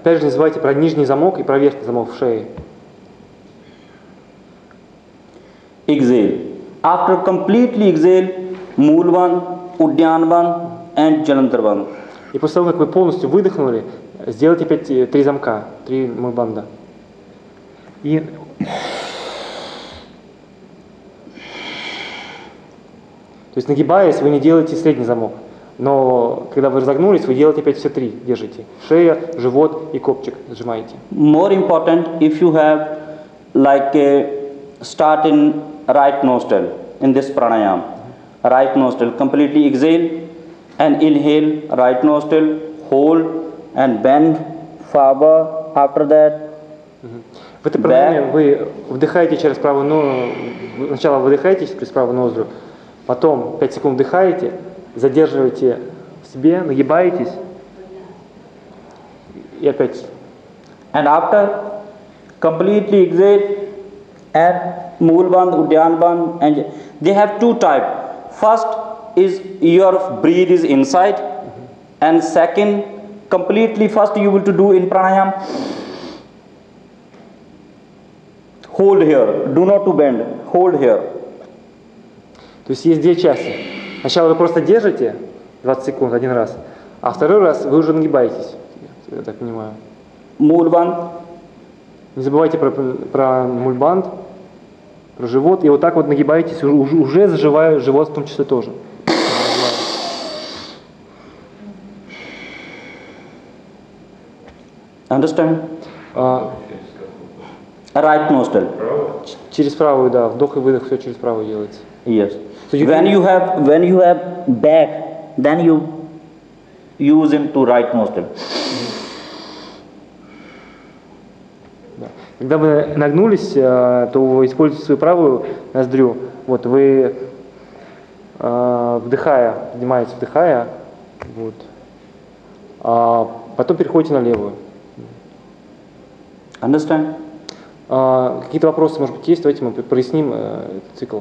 Опять же не забывайте про нижний замок и про верхний замок в шее. exhale. After completely exhale, Moolban, Udyanban, and Jalandharban. И после того, как вы полностью выдохнули, сделайте опять э, три замка, три мульбанда. И То есть нагибаясь, вы не делаете средний замок. Но когда вы разогнулись, вы делаете опять все три, держите. Шея, живот и копчик сжимаете. More important, if you have like a start in right nostril in this pranayam, right nostril, completely exhale and inhale, right nostril, hold and bend forward. After that, В этой пранаяме вы вдыхаете через правую ноздрю, сначала выдыхаете через правую ноздрю, потом 5 секунд вдыхаете, задерживаете в себе, нагибаетесь и опять. and after completely exhale and Moolband, Udyanban, and they have two type. First is your breathe is inside, and second completely first you will to do in pranayam. Hold here, do not to bend, hold here. То есть есть две части. Сначала вы просто держите 20 секунд один раз, а второй раз вы уже нагибаетесь, я так понимаю. Moolband, Не забывайте про, про мульбанд, про живот, и вот так вот нагибаетесь, уже, уже заживая живот в том числе тоже. understand? Какую? Right nostril. Через правую, да, вдох и выдох, все через правую делается. Yes. So you when you have when you have back, then you use into right nostril. Да. Когда вы нагнулись, э, то вы используете свою правую ноздрю. Вот вы э, вдыхая, поднимаете, вдыхая, вот. А потом переходите на левую. Understand? А, какие-то вопросы, может быть, есть? Давайте мы проясним э, цикл.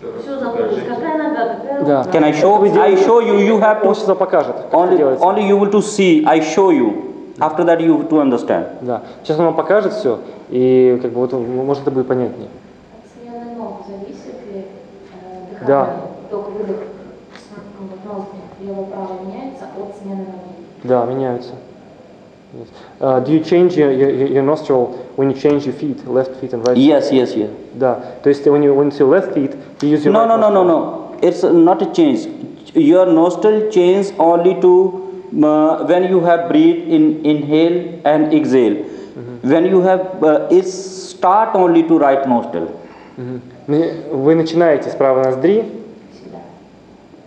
Еще раз Все запуталось. покажите. Какая нога, какая Да. Can I show? I show you. You have Он to сейчас покажет, как это only делается. only you will to see. I show you. After that, you to understand. Да. Сейчас он вам покажет все, и как бы вот может это будет понятнее. От смены ног зависит ли э, дыхание, Да. вдох-выдох с м, вот ноздри лево-право меняется от смены ноги? Да, меняются. Yes. Uh, do you change your, your, your nostril when you change your feet, left feet and right? Yes, yes, yes. Да. То есть when you when it's your left feet, you use your No, right no, no, no, nostril. no. It's not a change. Your nostril change only to uh, when you have breathe in inhale and exhale, when you have uh, it start only to right nostril. Мгм. Вы вы начинаете с правой ноздри.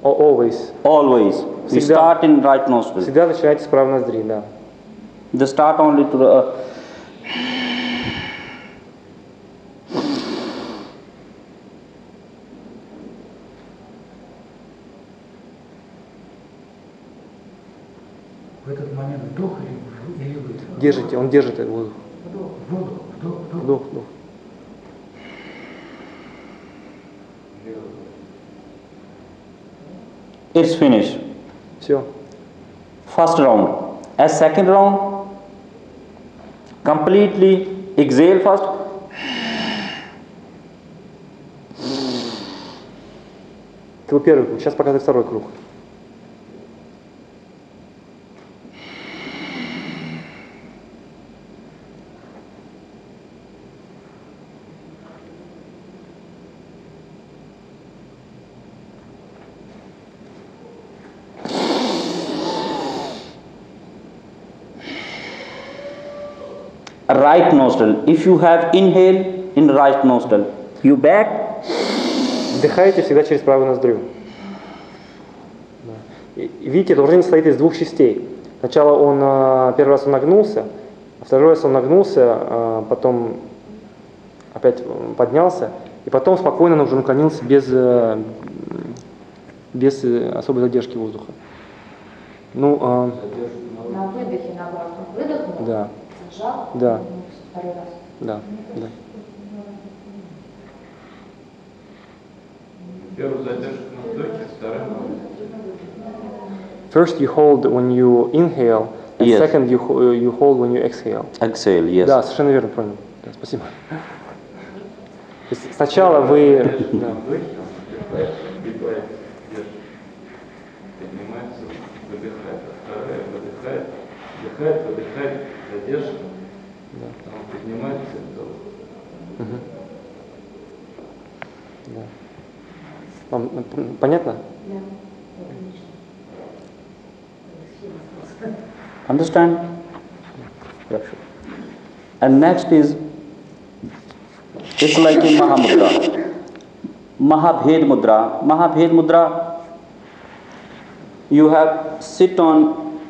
О- Always. Always. We Всегда. start in right nostril. Всегда начинайте с правой ноздри, да. They start only to uh, В этот момент вдох или, или выдох? Держите, он держит этот воздух. Вдох, вдох, вдох, вдох. Вдох, вдох. it's finished. Все. First round. As second round, completely exhale first. Это был первый круг. Сейчас показывает второй круг. Right nostril. If you have inhale in right nostril, you back Вдыхаете всегда через правую ноздрю. И, видите, это упражнение состоит из двух частей. Сначала он, а, первый раз он нагнулся, а второй раз он нагнулся, а, потом опять поднялся, и потом спокойно он уже наклонился без, э, без э, особой задержки воздуха. Ну, а, На выдохе, наоборот, он выдохнул, да, зажал, Да. второй раз. да, да. Первую задержку на вдохе, вторая на выдохе. First you hold when you inhale, and Yes. second you, you hold when you exhale. exhale. Yes. Да, совершенно верно, понял. Да, спасибо. То есть сначала вы... выдыхает, выдыхает, поднимается. Да. Вам м, понятно? Understand? Yeah, sure. And next is it's like a Mahamudra. Mahabhed Mudra. Mahabhed Mudra, you have sit on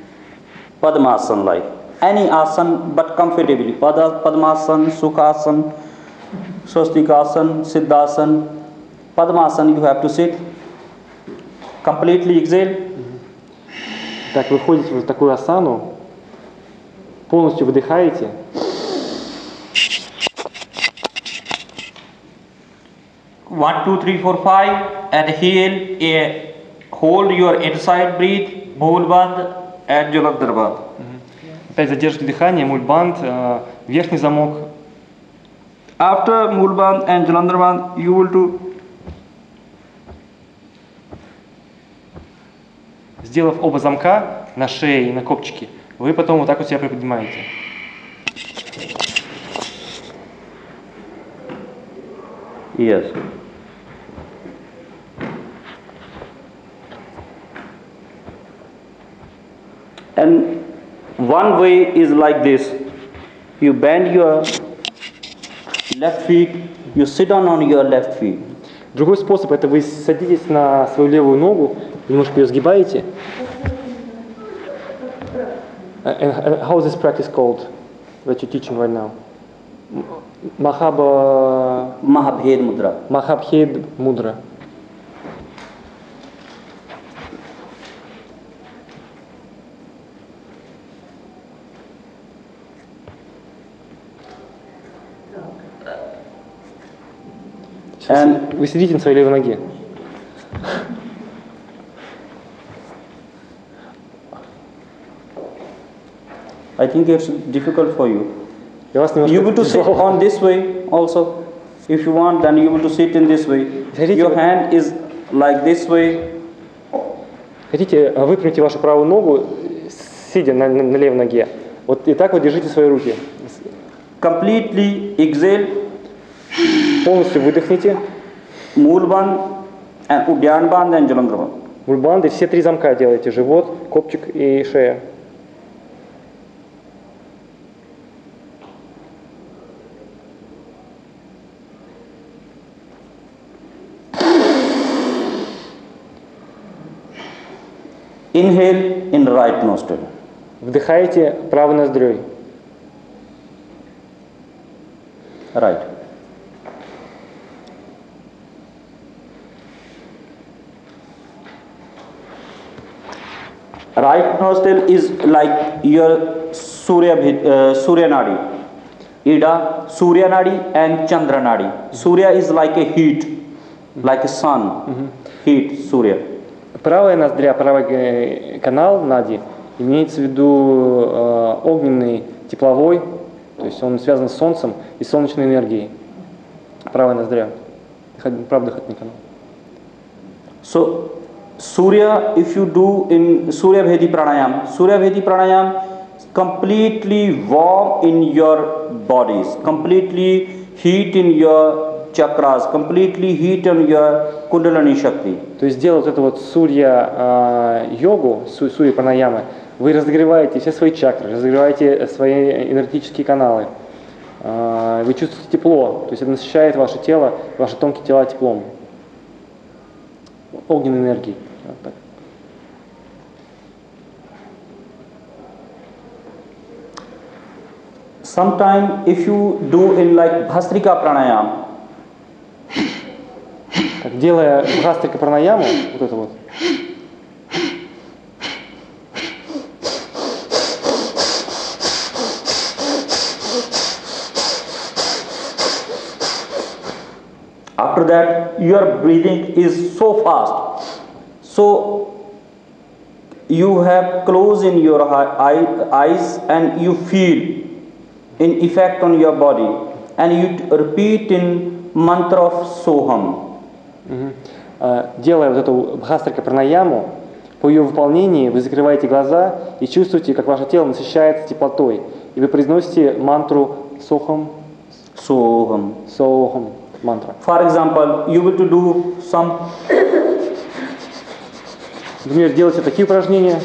Padmasan like any asan but comfortably. Pada, Padmasan, Sukhasan, Swastikasan, Siddhasan. Padmasan you have to sit. Completely exhale. Так, вы входите в такую асану, полностью выдыхаете, One, two, three, four, five, and heel. A, hold your inside breath, Moolband and Jalandharband. опять задержите дыхание, мульбанд, э, верхний замок, After Moolband and Jalandharband, you will do сделав оба замка на шее и на копчике, вы потом вот так вот себя приподнимаете. yes. And one way is like this. You bend your left feet, you sit down on your left feet. Другой способ это вы садитесь на свою левую ногу, немножко ее сгибаете. Uh, And uh, how is this practice called that you're teaching right now? Mahaba, Mahabhed Mudra. Mahabhed Mudra. And Вы сидите на своей левой ноге. I think it's difficult for you. У вас You немножко will to sit on this way also. If you want, then you will to sit in this way. Хотите Your hand is like this way. Хотите, э, выпрямите вашу правую ногу, сидя на, на- на левой ноге. Вот и так вот держите свои руки. Completely exhale, Полностью выдохните. And Jalandhar Band. Гульбанды все три замка делаете. Живот, копчик и шея. Inhale in right nostril. Вдыхаете правой ноздрёй. Right. Right nostril is like your Surya, bhi- uh, Surya Nadi. Ida, Surya Nadi and Chandra Nadi. Surya is like a heat, like a sun. Heat, Surya. Правая ноздря, правый э, канал Нади имеется в виду э, огненный, тепловой, то есть он связан с Солнцем и солнечной энергией. Правая ноздря. Правый дыхательный канал. So, Surya, if you do in Surya Bhedi Pranayam, Surya Bhedi Pranayam completely warm in your bodies, completely heat in your chakras, completely heat your Kundalini Shakti. То есть делая вот эту вот сурья а, йогу, су- сурья пранаямы, вы разогреваете все свои чакры, разогреваете свои энергетические каналы. А, Вы чувствуете тепло, то есть это насыщает ваше тело, ваши тонкие тела теплом. Огненной энергией. Вот так. Sometime if you do in like Bhastrika Pranayam, Так, делая бхастрика пранаяму, вот это вот, after that your breathing is so fast. So you have close in your hi- eye, eyes and you feel in effect on your body and you t- repeat in Soham. Мгм. А, Делая вот эту бхастрика пранаяму, по ее выполнении вы закрываете глаза и чувствуете, как ваше тело насыщается теплотой. И вы произносите мантру сохам, Soham. сохам, мантра. For example, you will to do some Например, делайте такие упражнения.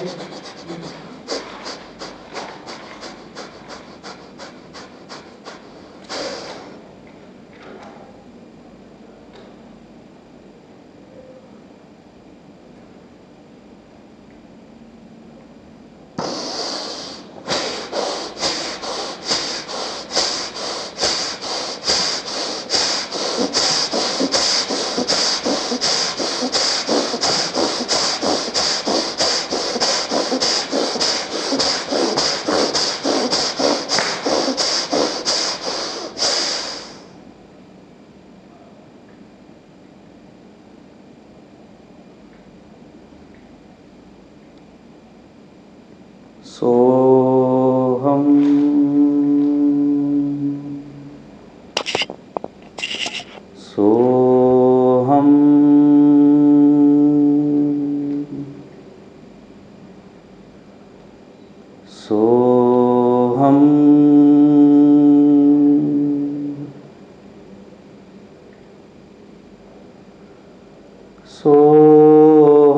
सो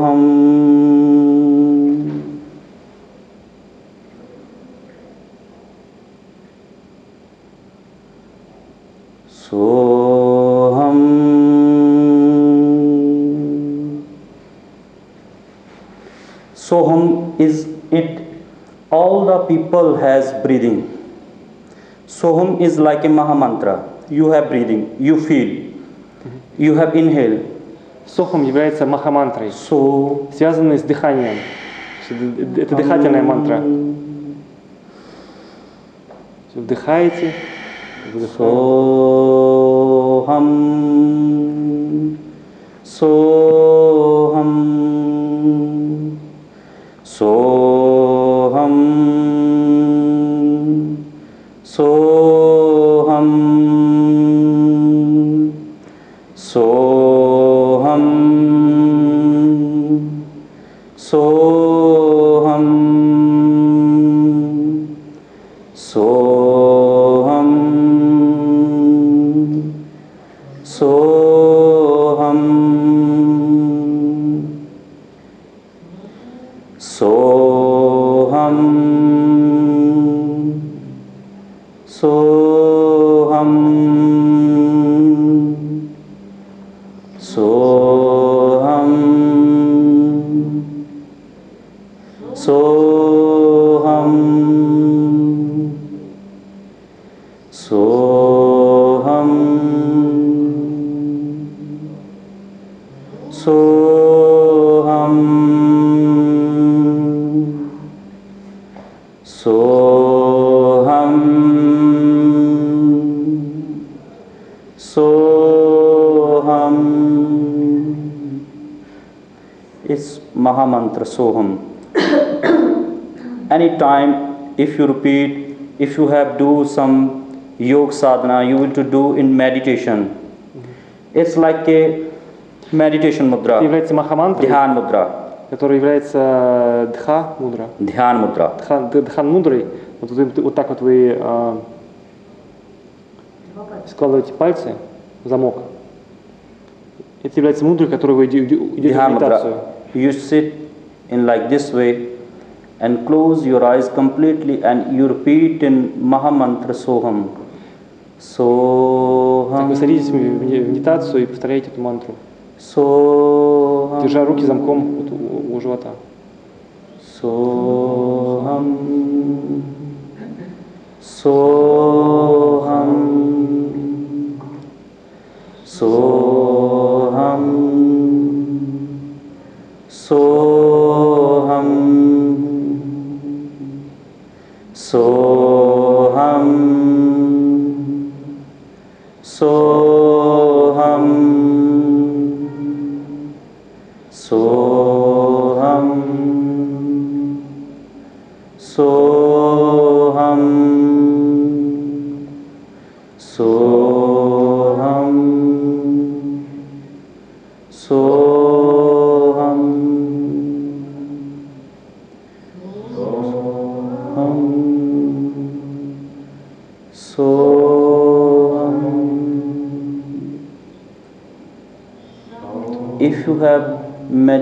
हम सो हम so is it. All the people has breathing Soham is like a महामंत्र. You have breathing you feel you have inhaled Сохом является махамантрой, So связанной с дыханием. Есть Это дыхательная мантра. Вдыхаете, выдыхаете. Soham. So, any time, if you repeat, if you have do some yoga sadhana, you will to do in meditation. It's like a meditation mudra, является махамантрой, dhyan mudra. который является э, дха мудра. Dhyan mudra. Дхан, дхан мудрой. Вот, вот, вот так вот вы э, складываете пальцы в замок. Это является мудрой, который вы идете в медитацию. You sit like this way and close your eyes completely and you repeat in Mahamantra Soham. Soham. Так вы садитесь в медитацию и повторяете эту мантру. Soham. Держа руки замком вот у, у живота. Soham. Soham. So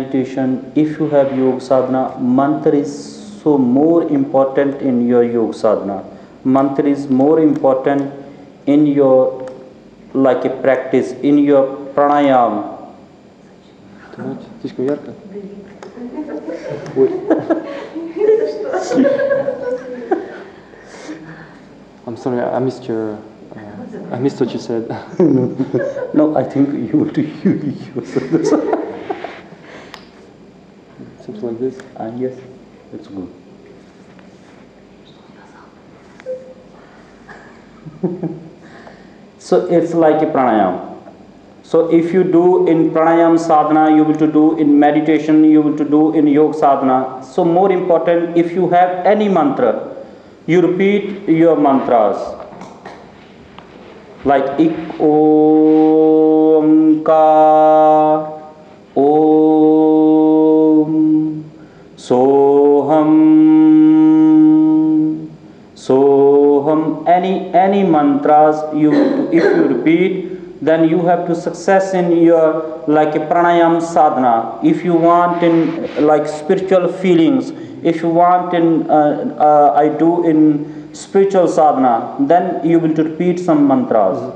meditation if you have yoga sadhana mantra is so more important in your yoga sadhana mantra is more important in your like a practice in your pranayam Знаете, слишком ярко. Ой. I'm sorry, I missed your. Uh, I missed what you said. <laughs> no i think you will <laughs> do you yourself Something like this. ah yes it's good <laughs> so it's like a pranayam. So if you do in pranayam sadhana you will to do in meditation you will to do in yoga sadhana. So more important if you have any mantra you repeat your mantras. Like ik omkar any any mantras you if you repeat then you have to success in your like pranayam sadhana if you want in like spiritual feelings if you want in uh, uh, i do in spiritual sadhana then you will repeat some mantras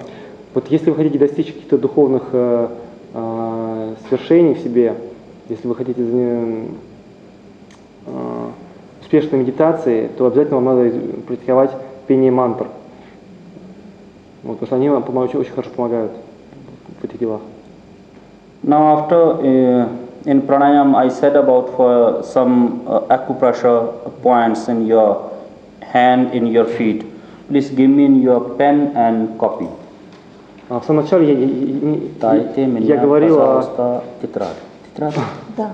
Вот если вы хотите достичь каких-то духовных э, э, свершений в себе, если вы хотите э, успешной медитации, то обязательно вам надо практиковать пение мантр. Вот, потому что они вам помо- очень, хорошо помогают в этих делах. Now, after uh, in pranayam, I said about for some uh, acupressure points in your hand, in your feet. Please give me your pen and copy. А в самом начале я, я- я- я говорил, о, тетрадь. Тетрадь? Да,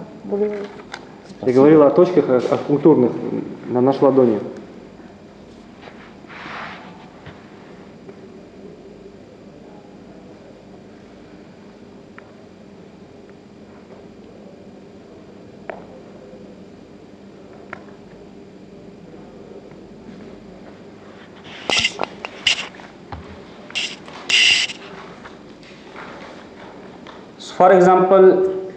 я говорил о точках акупунктурных на нашей ладони. For example,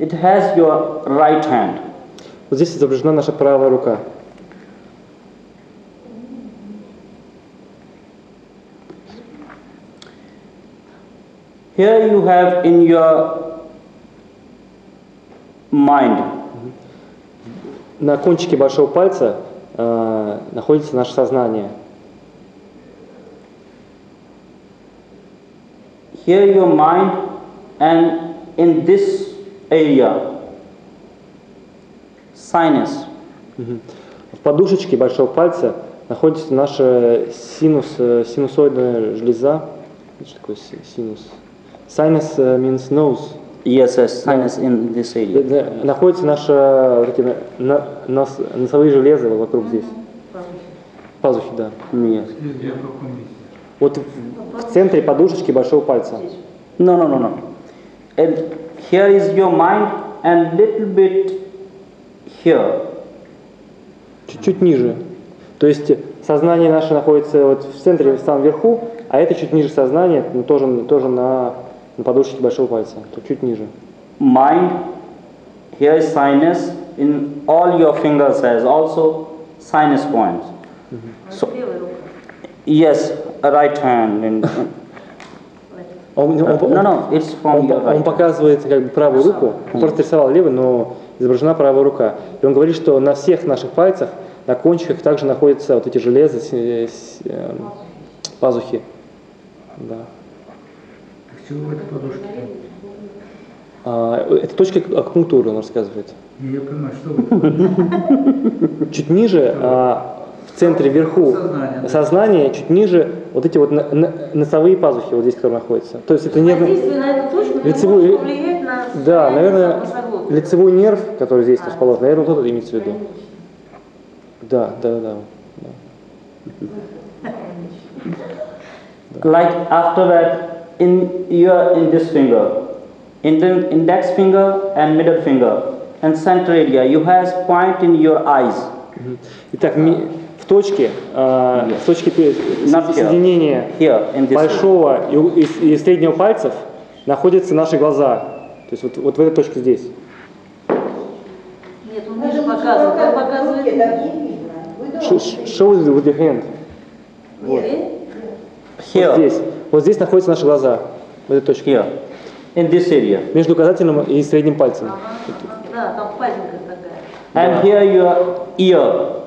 it has your right hand. Вот здесь изображена наша правая рука. Here you have in your mind На кончике большого пальца э, находится наше сознание. Here your mind and in this area sinus. В подушечке большого пальца находится наша синус, э, синусоидная железа. Что такое си- синус? Sinus э, means nose. yes yes sinus in this Э, area э, Находится наша вот эти на- на- нос- носовые железы вокруг здесь. Пазухи, да. yes Вот в, центре подушечки большого пальца. no no no no and here is your mind and little bit here Чуть-чуть ниже. То есть сознание наше находится вот в центре, в самом верху, а это чуть ниже сознания, но тоже, тоже на, на подушечке большого пальца, то чуть ниже. mind here is sinus in all your fingers has also sinus points so Левая рука. Yes right hand and Он, он- он- no no it's from он, your он right показывает как бы правую руку, он просто рисовал левый, но изображена правая рука. И он говорит, что на всех наших пальцах, на кончиках также находятся вот эти железы, с- с- э, пазухи. Да. Так чего в этой подушке? А, это точка акупунктуры, он рассказывает. Я понимаю, что в этой подушке? Чуть ниже, а, в центре вверху Сознание, да. сознание, чуть ниже вот эти вот на- на- носовые пазухи вот здесь, которые находятся. То есть это нервный, на лицевой- на да, наверное, носоглотки. лицевой нерв, который здесь расположен, наверное, вот это имеется в виду. Да, да, да. да. like after that in your in this finger in the index finger and middle finger and center area you has point in your eyes. Итак, ми- в точке пе- Not here. соединения here большого и, и с- и среднего пальцев находятся наши глаза. То есть вот, вот в этой точке здесь. Нет, он Вы ниже же показывает. Он показывает Show it with hand. Вот. Э? Вот here здесь. Вот здесь находятся наши глаза. В этой точке. here in this area Между указательным и средним пальцем. Ага. Да, там впадинка такая. and here your ear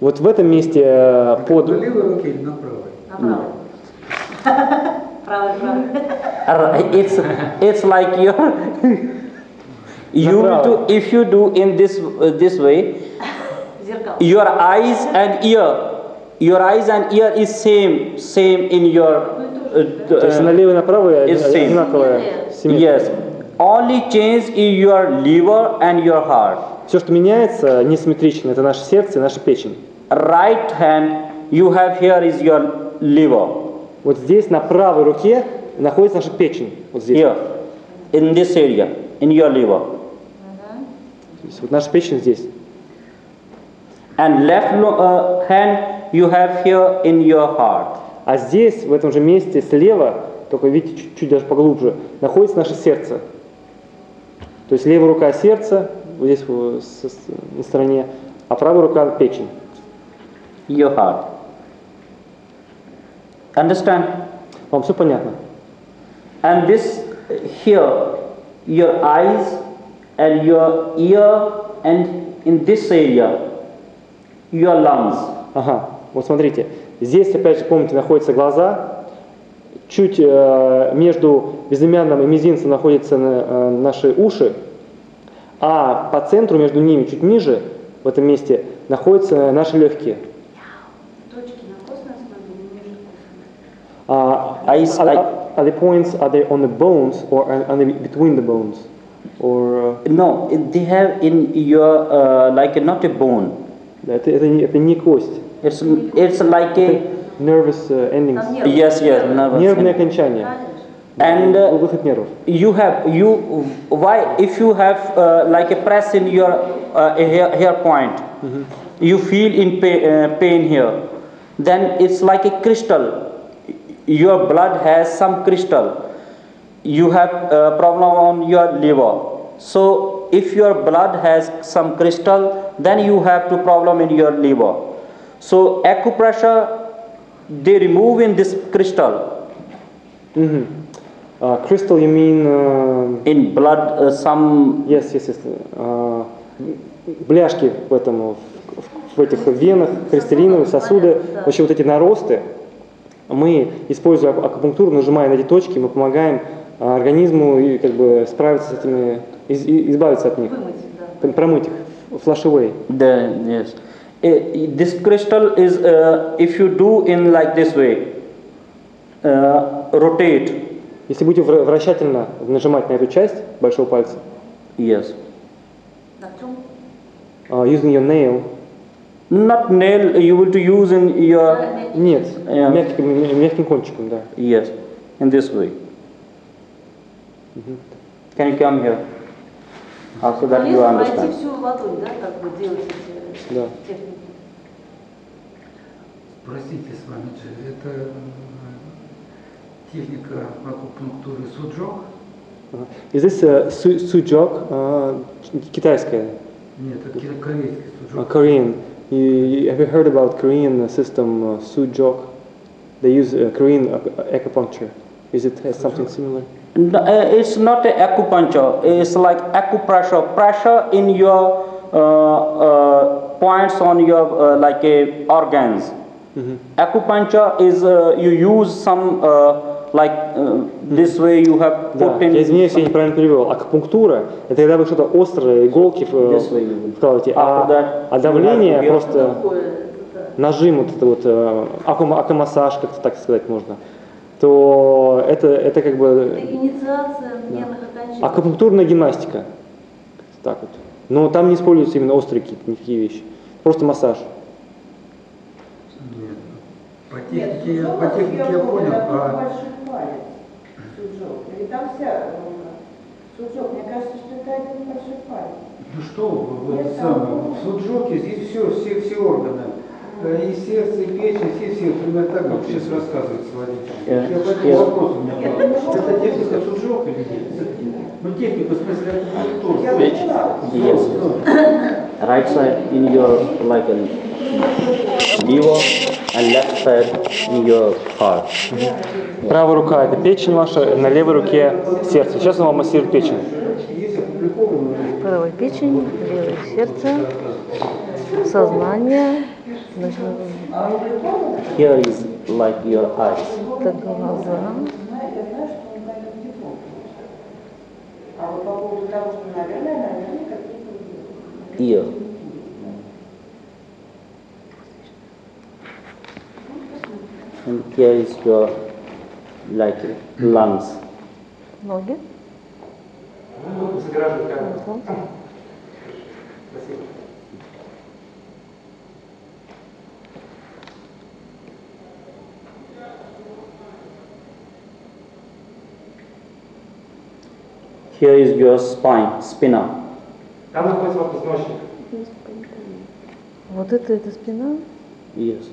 Вот в этом месте э, На под... левой руке или на правой? Направо. <laughs> Правый, правый. Ar- it's it's like your you will do if you do in this uh, this way Зеркало. your eyes and ear your eyes and ear is same same in your uh, То есть uh, на левый и направо It's same. одинаковая симметрия. Yes. Only change is your liver and your heart. Все, что меняется, несимметрично, это наше сердце и наша печень. Right hand you have here is your liver. Вот здесь, на правой руке, находится наша печень. Вот здесь. Here. In this area. In your liver. То есть вот наша печень здесь. And left uh, hand you have here in your heart. А здесь, в этом же месте, слева, только видите, чуть-чуть даже поглубже, находится наше сердце. То есть левая рука сердце, вот здесь на стороне, а правая рука печень. Your heart. Understand? Вам все понятно? And this here, your eyes and your ear and in this area, your lungs. Ага, вот смотрите, здесь, опять же, помните, находятся глаза, чуть э, между безымянным и мизинцем находятся э, наши уши, а по центру между ними, чуть ниже, в этом месте, находятся наши легкие. Точки на костной основе или ниже костной? А, Eyes, are, are- are the points are they on the bones or are they between the bones? Or, uh, No, they have in your uh, like a, not a bone. это, это, не, это не кость, It's it's like a nervous uh, endings, yes yes nervous нервные ending. and uh, you have you why if you have uh, like a press in your uh, hair, hair point mm -hmm. you feel in pain, uh, pain here then it's like a crystal. Your blood has some crystal. You have uh, problem on your liver. So if your blood has some crystal then you have to problem in your liver. So acupressure they remove in this crystal. Mm -hmm Uh, crystal, you mean? Uh, In blood, uh, some yes, yes, yes. Uh, бляшки в этом, в, этих венах, кристаллиновые сосуды, вообще вот эти наросты. Мы, используя ак- акупунктуру, нажимая на эти точки, мы помогаем а, организму и, как бы справиться с этими, из- избавиться от них, Вымыть, да. промыть их, flush away. The, yes. Eh, this crystal is, uh, if you do in like this way, uh, rotate, Если будете вра- вращательно нажимать на эту часть большого пальца, yes. Ногтем? uh, using your nail, Not nail, you will to use in your, нет, Yeah. мягким, мягким кончиком, да. yes, in this way. Can you come here? So that you пройти understand. всю ладонь, да, как бы делать эти Да. Простите с вами, это техника акупунктуры суджок? Ага. Is this uh, su- sujok, uh, китайская, Нет, это ки- корейский uh, суджок. Korean? You, you- have you heard about Korean system uh, sujok? They use uh, Korean ac- acupuncture. Is it has something similar? No, uh, it's not a acupuncture. It's like acupressure. Pressure in your uh, uh, points on your uh, like a organs. Acupuncture is uh, you use some uh, like uh, this way you have Да, put in. я извиняюсь, я неправильно перевел. Акупунктура – это когда вы что-то острое, иголки в- This way you will. вкалываете, After а, а давление просто это да. нажим, вот это вот э, акума- акумассаж, как так сказать можно, то это, это как Это бы инициация нервных окончаний. акупунктурная гимнастика. Как-то Так вот. Но там не используются именно острые какие-то никакие вещи. Просто массаж. Нет. По Нет, технике, я- суджок, по технике я понял, это а палец. Суджок. Или там вся рука. Суджок. Мне кажется, что это один большой палец. ну что вы, там- самое, в суджоке здесь все, все, все органы. Э, И сердце, и печень, все, все, примерно так, как сейчас рассказывается водитель. Yeah. Я поэтому вопрос у меня был. Это техника суджок или нет? Ну техника, в смысле. Я Which? поняла. Yes. Right side in your like a liver and left side in your heart. Правая рука – это печень ваша, на левой руке – сердце. Сейчас он вам массирует печень. Правая печень, левое сердце, сознание, Here is like your eyes. это глаза. знаю, я знаю, что он дает диплом. А вот по поводу того, что, наверное, наверное, какие-то Ear. And here is your like lungs. Ноги. Here is your spine, spina. Там находится ваш позвоночник. Вот это, это спина. Yes.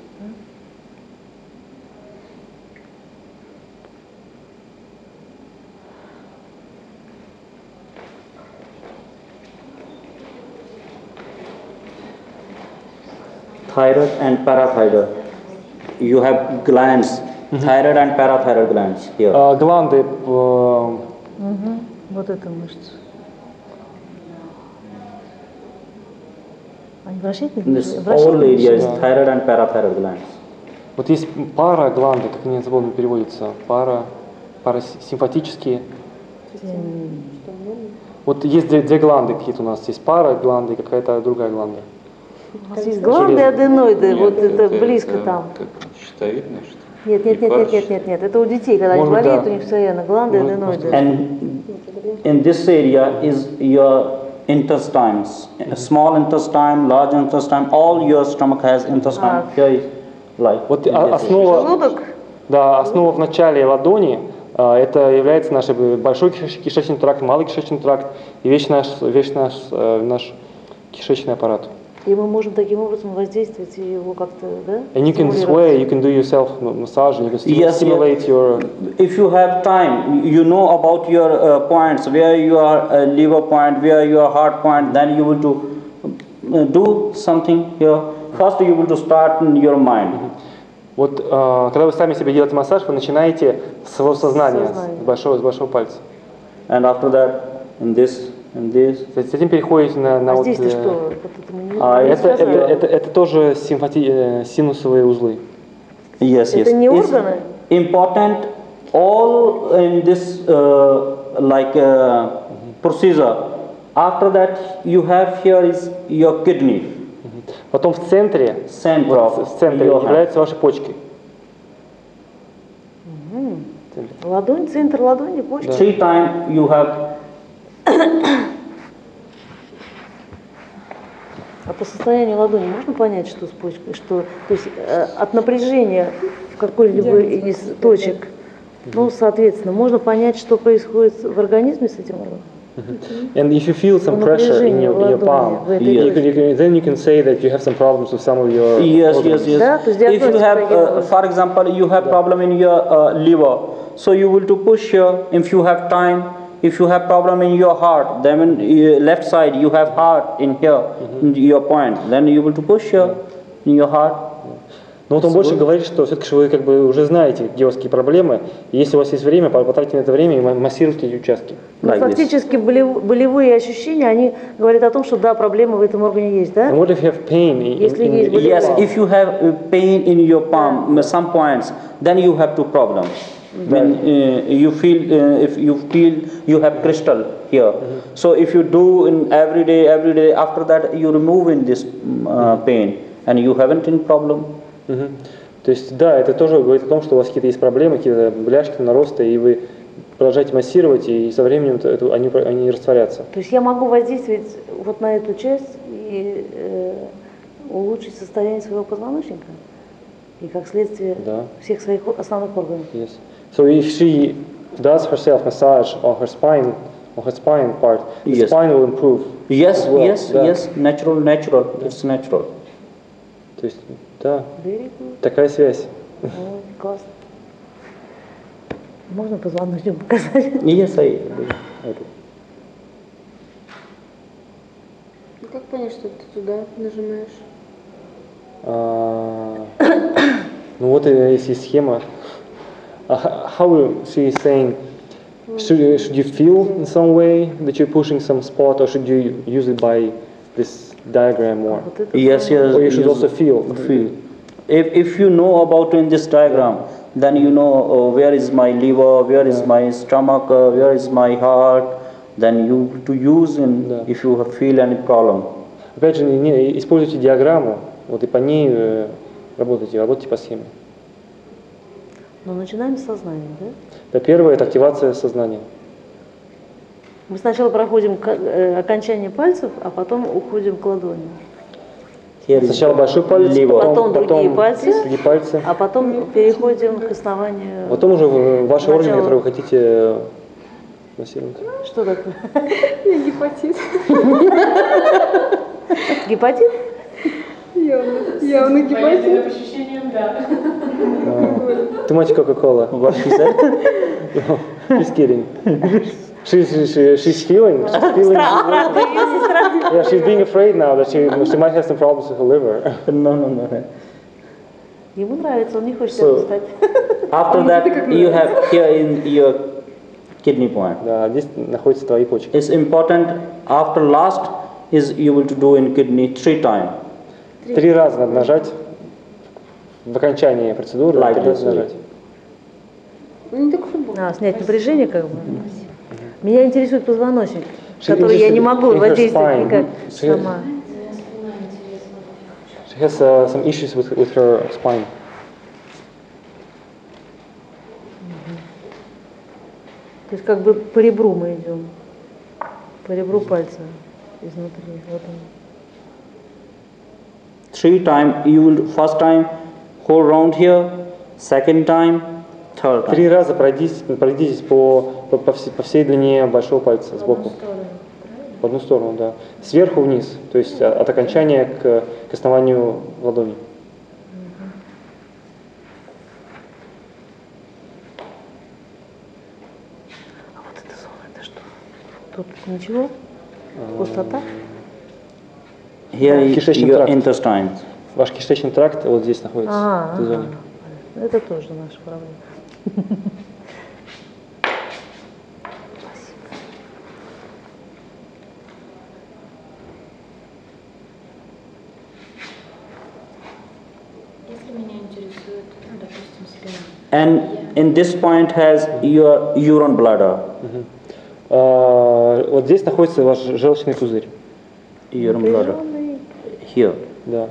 Thyroid and parathyroid. You have glands, thyroid and parathyroid glands here. А, гланды, э, Угу. Вот эта мышца. Они вращательные? this Вращательные? area is thyroid and parathyroid glands. вот есть пара гланды, как они забыл переводится, пара, парасимпатические. М, Вот есть две, две гланды какие-то у нас, есть пара гланды и какая-то другая гланда. У нас есть гланды и аденоиды, Нет, вот это, близко это там. Как щитовидное, что? Нет, нет, нет, нет, нет, нет, нет. Это у детей, когда они болеют, у них постоянно гланды аденоиды. And in this area is your intestines, small intestine, large intestine, all your stomach has intestine. Here is like. Вот а- основа, Желудок, да, основа в начале ладони, а, это является наш э, большой кишеч- кишечный тракт, малый кишечный тракт и весь наш, весь наш, э, наш кишечный аппарат. И мы можем таким образом воздействовать и его как-то, да? And you can this way, you can do yourself massage, you can Yes, stimulate your If you have time, you know about your uh, points, where your uh, liver point, where your heart point, then you will to uh, do something here. First, you will to start in your mind. Вот а, когда вы сами себе делаете массаж, вы начинаете с своего сознания, Сознание. с большого, с большого пальца. And after that, in this, this, Затем переходите на, на А вот, здесь-то э, что? Вот это не, а не Это, это, это, это тоже симфати- э, синусовые узлы. yes, Это yes. не It's органы? important all in this uh, like uh, procedure. After that, you have here is your kidney Потом в центре, center вот в центре являются ваши почки. Ладонь, центр ладони, почки. Three time you have А по состоянию ладони можно понять, что с почкой, что, то есть э, от напряжения в какой-либо из точек, ну, соответственно, можно понять, что происходит в организме с этим органом. And if you feel some Ну, pressure in your, in your palm, этой you Yes. can, you can, then you can say that you have some problems with some of your Yes, organs. yes, yes. If you have, uh, for example, you have problem in your uh, liver, so you will to push here. If you have time, if you have problem in your heart, then in uh, left side you have heart in here, in your point. Then you will to push here in your heart. Но вот он больше говорит, что все-таки вы как бы уже знаете, где у вас какие проблемы. И если у вас есть время, по- потратьте на это время и ма- массируйте эти участки. Ну, Like фактически болев- болевые ощущения, они говорят о том, что да, проблемы в этом органе есть, да? And what if you have pain in, Если in, есть in, болевые- Yes, if you have uh, pain in your palm, some points, then you have two problems. When uh, you feel, uh, if you feel you have crystal here, so if you do in every day, every day, after that you remove in this mm, uh, pain, and you haven't any problem. Мгм. То есть, да, это тоже говорит о том, что у вас какие-то есть проблемы, какие-то бляшки, наросты, и вы продолжаете массировать, и со временем это- это- они, они растворятся. То есть я могу воздействовать вот на эту часть и э, улучшить состояние своего позвоночника и как следствие Да. всех своих основных органов. Yes. So if she does herself massage on her spine, on her spine part, the Yes. spine will improve. Yes, well. yes, Да. yes, natural, natural, it's natural. То есть, да, Very good. такая связь. Классно. Можно позвоночник показать? Yes, I, I do. Ну как понять, что ты туда нажимаешь? А, ну вот и есть схема. А h- how will- she is saying, should, you- should you feel in some way that you're pushing some spot, or should you use it by this diagram more? Вот это Yes, yes. Or you should yes. also feel. feel. If, if you know about in this diagram, then you know uh, where is my liver, where is my stomach, uh, where is my heart. Then you to use in Да. if you feel any problem. Опять же, не- не- используйте диаграмму, вот и по ней э, работайте, работайте по схеме. Но начинаем с сознания, да? Да, первое – это активация сознания. Мы сначала проходим к- э, окончание пальцев, а потом уходим к ладони. Сначала большой палец, liver. Потом другие пальцы. другие пальцы. А потом переходим к основанию. Потом уже в- ваши органы, которые вы хотите э, массировать. Что такое? Гепатит. Гепатит? Явно, явно гепатит. По ощущениям, да. Too much Coca-Cola. What she said? She's kidding. She's, she, she's feeling. She's feeling. Yeah, she's being afraid now that she, she might have some problems with her liver. no, no, no. Ему нравится, он не хочет So- это стать. After that, you have here in your kidney point. Да, здесь находятся твои почки. It's important. After last is you will to do in kidney three time. Три раза надо нажать В окончании процедуры. This, нажать. Ну не и больно. А, снять напряжение как бы. Меня интересует позвоночник, She который я не могу воздействовать spine. никак She- сама. She has uh, some issues with, with her spine. То есть как бы по ребру мы идем. По ребру пальца изнутри. Вот он. Three time you will first time hold round here, second time, third time. Три раза пройдитесь, пройдитесь по, по, по всей, по всей длине большого пальца сбоку. В одну сторону, да. Сверху вниз, то есть а- от окончания к, к основанию ладони. А вот эта зона, это что? Тут ничего? Пустота? Here is Кишечный your тракт. intestines. Ваш кишечный тракт вот здесь находится, в А, этой ага. зоне. Это тоже наша проблема. Если меня интересует, ну, And in this point has your urine bladder. А, вот здесь находится ваш желчный пузырь. Urine bladder. Here. Да.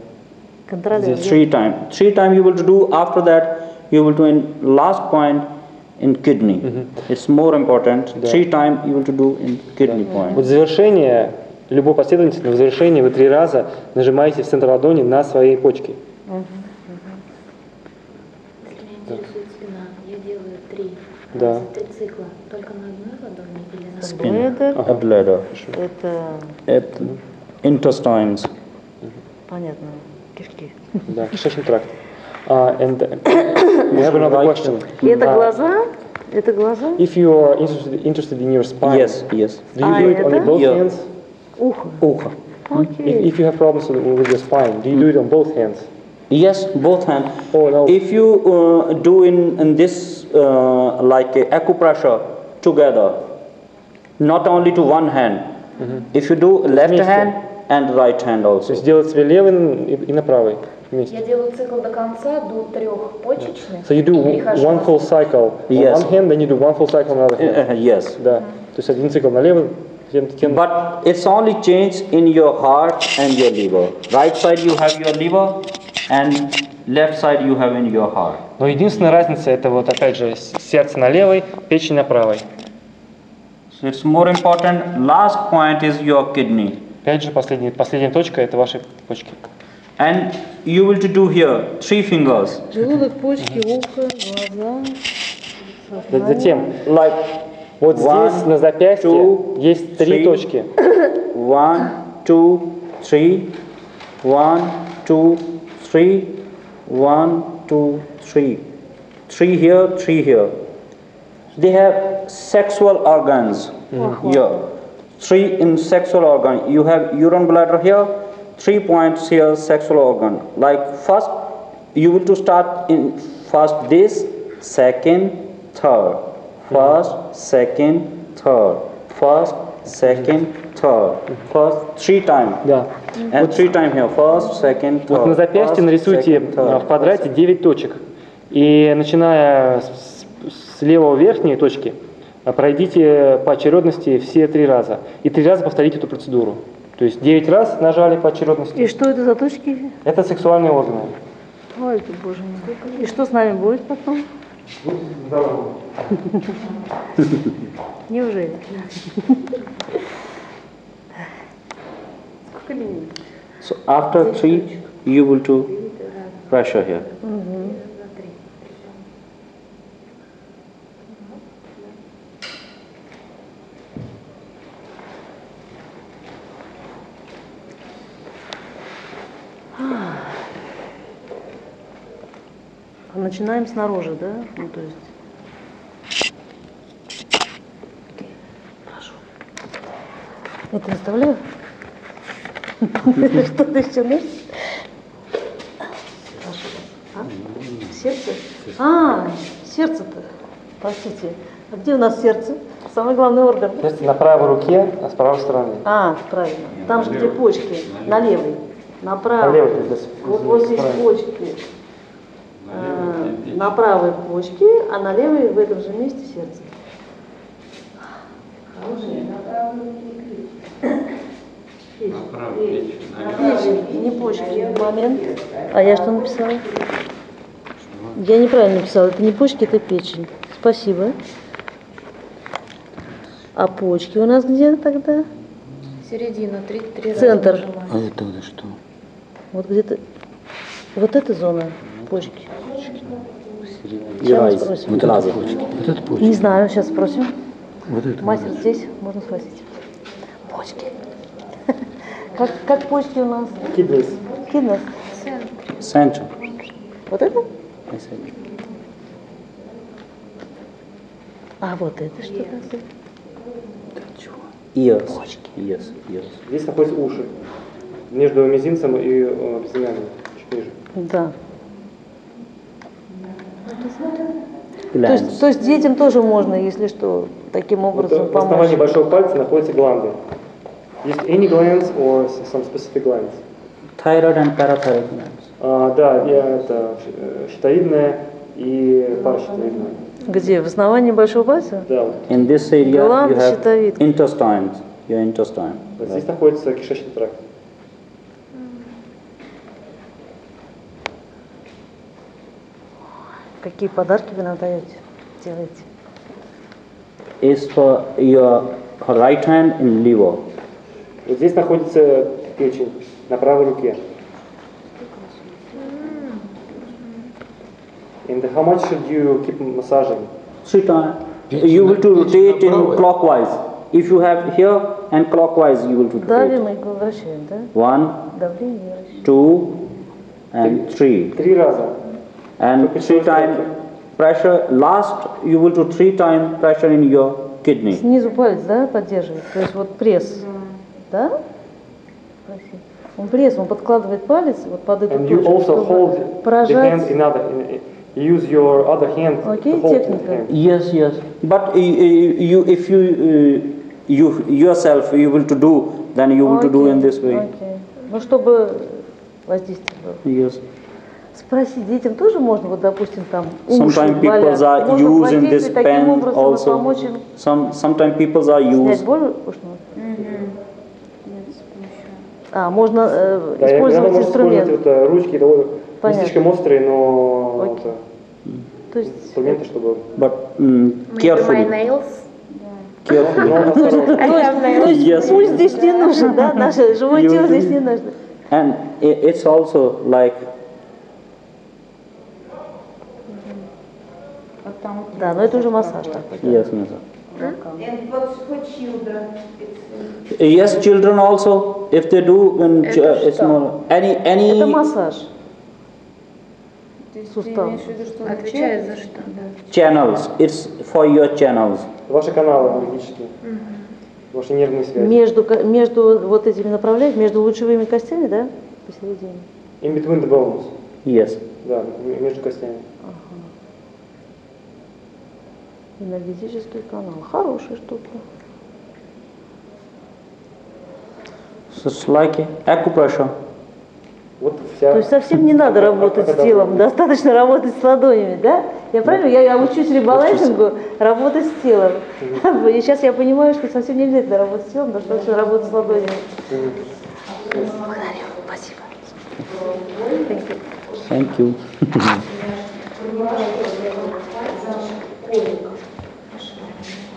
Контролируем. Three time. Three time you will do. After that you will do in last point in kidney. It's more important. Three time you will do in kidney point. Вот завершение любой последовательности, в завершении вы три раза нажимаете в центр ладони на свои почки. интересует спина, я делаю три, Да. три цикла только на одной ладони или на Spin. Блэдер, A bladder. это At intestines. понятно. Да, кишечный тракт. Uh, and <coughs> we have another question. И это Uh, глаза? Это глаза? If you are interested, interested in your spine, Yes, yes. do you А, do it on это? both Yeah. hands? Ухо. Ухо. If, Окей. if you have problems with, with your spine, do you do it on both hands? Yes, both hand. Oh, no. If you uh, do in, in this uh, like a acupressure together, not only to one hand. If you do left Вместе. hand and right hand То also. есть делать себе левый и, и на правый вместе. Я делаю цикл до конца, до трех почечных. So you do и перехожу one на full cycle on Yes. one hand, then you do one full cycle on the other hand. Uh, yes. Да. То есть один цикл на левый, затем, затем- But it's only changed in your heart and your liver. Right side you have your liver and left side you have in your heart. Но единственная разница это вот опять же с- сердце на левой, печень на правой. So it's more important. Last point is your kidney. Опять же последняя, последняя точка это ваши почки. And you will to do here three fingers. Желудок, почки, ухо, глаза. За- Затем Like вот One, здесь на запястье two, есть три three. точки. one, two, three, one, two, three, one, two, three. Three here, three here. They have sexual organs here. Three in sexual organ. You have urine bladder here, three points here, sexual organ. Like first, you will to start in first this, second, third. First, second, third. First, second, third. First, three times. Да. And three times here. First, second, third. Вот на запястье First, нарисуйте second, third. а, в квадрате 9 точек. И начиная с, с левого верхней точки, а, пройдите по очередности все три раза. И три раза повторите эту процедуру. То есть 9 раз нажали по очередности. И что это за точки? Это сексуальные органы. Ой, ты боже мой. И что с нами будет потом? <laughs> Неужели? So after three, you will to pressure here. А Начинаем снаружи, да? Ну, то есть... Это наставляю? <laughs> Что-то еще нужно? Сердце? А, сердце-то. Простите. А где у нас сердце? Самый главный орган. Сердце на правой руке, а с правой стороны. А, правильно. Там же где почки. На левой. На левой, то есть Вот, вот здесь почки. На правой почке, а на левой в этом же месте сердце. Направо, печень, налево. Печень, не почки. Момент. А я что написала? Я неправильно написала. Это не почки, это печень. Спасибо. А почки у нас где тогда? Середина, три, три Центр. А это что? Вот где-то. Вот эта зона почки. Your Сейчас eyes, спросим. глаза. Не знаю, сейчас спросим. Мастер здесь, можно спросить. Почки. <laughs> Как, как почки у нас? Kidneys. Киднес. Center. Вот это? Said. А вот это что такое? Ears. Yes, ears. Здесь находятся уши. Между мизинцем и э, безымянным, чуть ниже. Да. То есть, то есть детям тоже можно, если что, таким Вот, образом э, в основании помочь. большого пальца находятся гланды. Есть any glands or some specific glands? Thyroid and parathyroid glands. А, да, я, это э, щитовидная и паращитовидная. Где? В основании большого пальца? Да, вот. In this area, Гланд, you have щитовидка. intestines. Your intestine. Вот здесь находится кишечный тракт. Какие подарки вы нам даете? Делаете? Is for your right hand in liver. Вот здесь находится печень на правой руке. And how much should you keep massaging? Three times. You will to rotate in clockwise. If you have here and clockwise, you will to rotate. One, two, and three. Три раза. And three time pressure. Last, you will do three time pressure in your kidney. Снизу палец, да, поддерживает? То есть вот пресс, да? Спасибо. Он пресс, он подкладывает палец вот под эту And you точку, also чтобы hold the hand поражать. in other. In, you use your other hand Окей, to hold the техника. hand. Yes, yes. But uh, you, if you, uh, you yourself, you will to do, then you will to do in this way. Окей. Ну, чтобы воздействие было. Yes. Спросить детям тоже можно, вот, допустим, там уши Sometimes people болят. are Можно using this таким pen образом и also. помочь им Some, sometimes people are снять used. боль ушную. А, можно э, Да, иногда использовать можно использовать инструмент. вот, э, ручки, довольно не Понятно. слишком острые, но Окей. вот, То есть инструменты, чтобы... But mm, carefully. nails. Carefully. Но осторожно. <laughs> То есть Yes. пульс здесь не нужен, да? <laughs> Наше живое тело здесь не нужно. And i- it's also like Да, но это уже массаж такой. yes, yes. And what's for children? It's Yes, children also. If they do, when ch- uh, it's more any any Это массаж. Сустав. Отвечает за что? channels. It's for your channels. Ваши каналы энергетические, ваши нервные связи. Между, между вот этими направлениями, между лучевыми костями, да? Посередине. In between the bones. Yes. Да, между костями. Энергетический канал. Хорошая штука. So it's like acupressure. Вот вся... То есть совсем не надо работать с телом, достаточно работать с ладонями, да? Я правильно? Я, я учусь ребалайзингу, работать с телом. <laughs> И сейчас я понимаю, что совсем не обязательно работать с телом, достаточно работать с ладонями. Благодарю. Спасибо. Thank you. <laughs>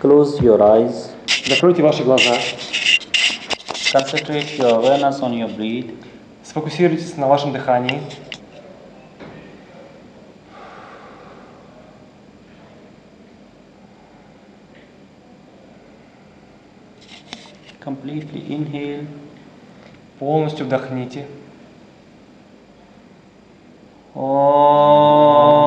Close your eyes. Закройте ваши глаза. Concentrate your awareness on your breath. Сфокусируйтесь на вашем дыхании. Completely inhale. Полностью вдохните. Om.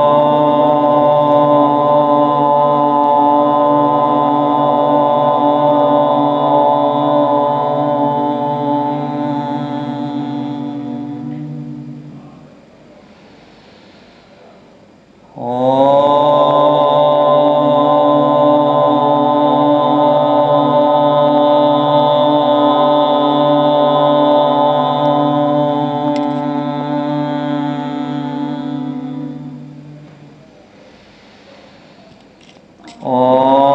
哦。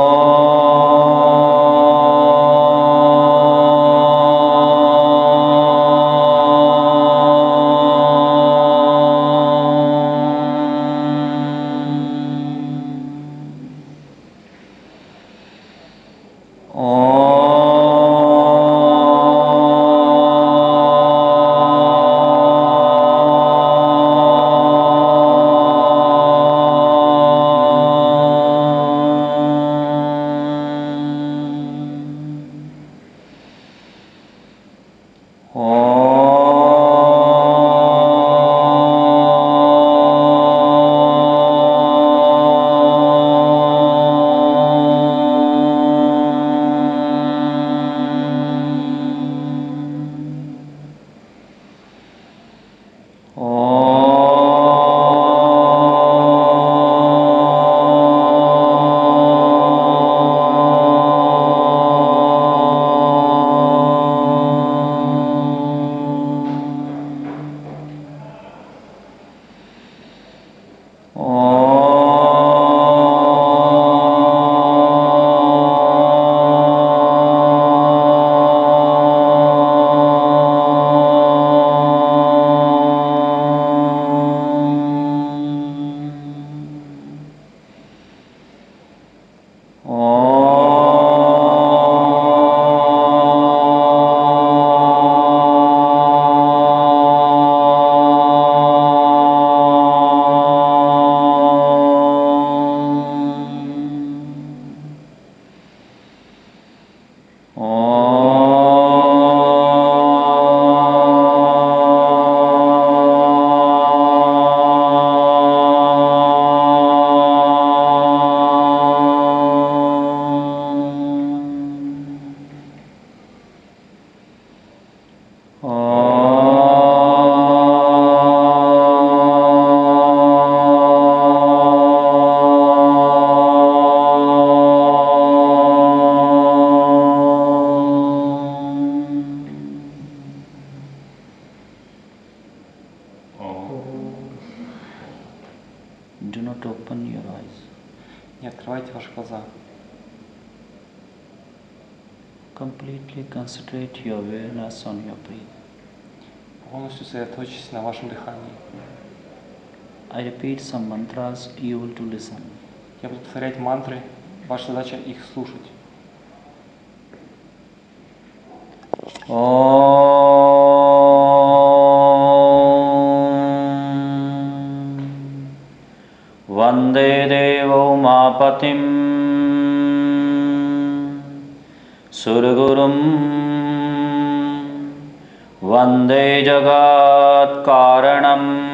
वन्दे जगत्कारणम्।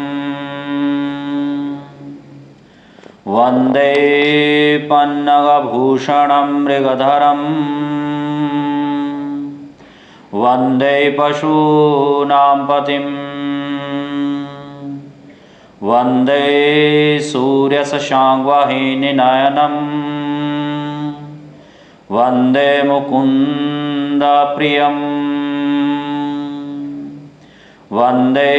वन्दे पन्नगभूषणं मृगधरम्। वन्दे पशूनां पतिम्। वन्दे सूर्यशशाङ्कवाहिनिनयनं वंदे मुकुन्दप्रियम् वंदे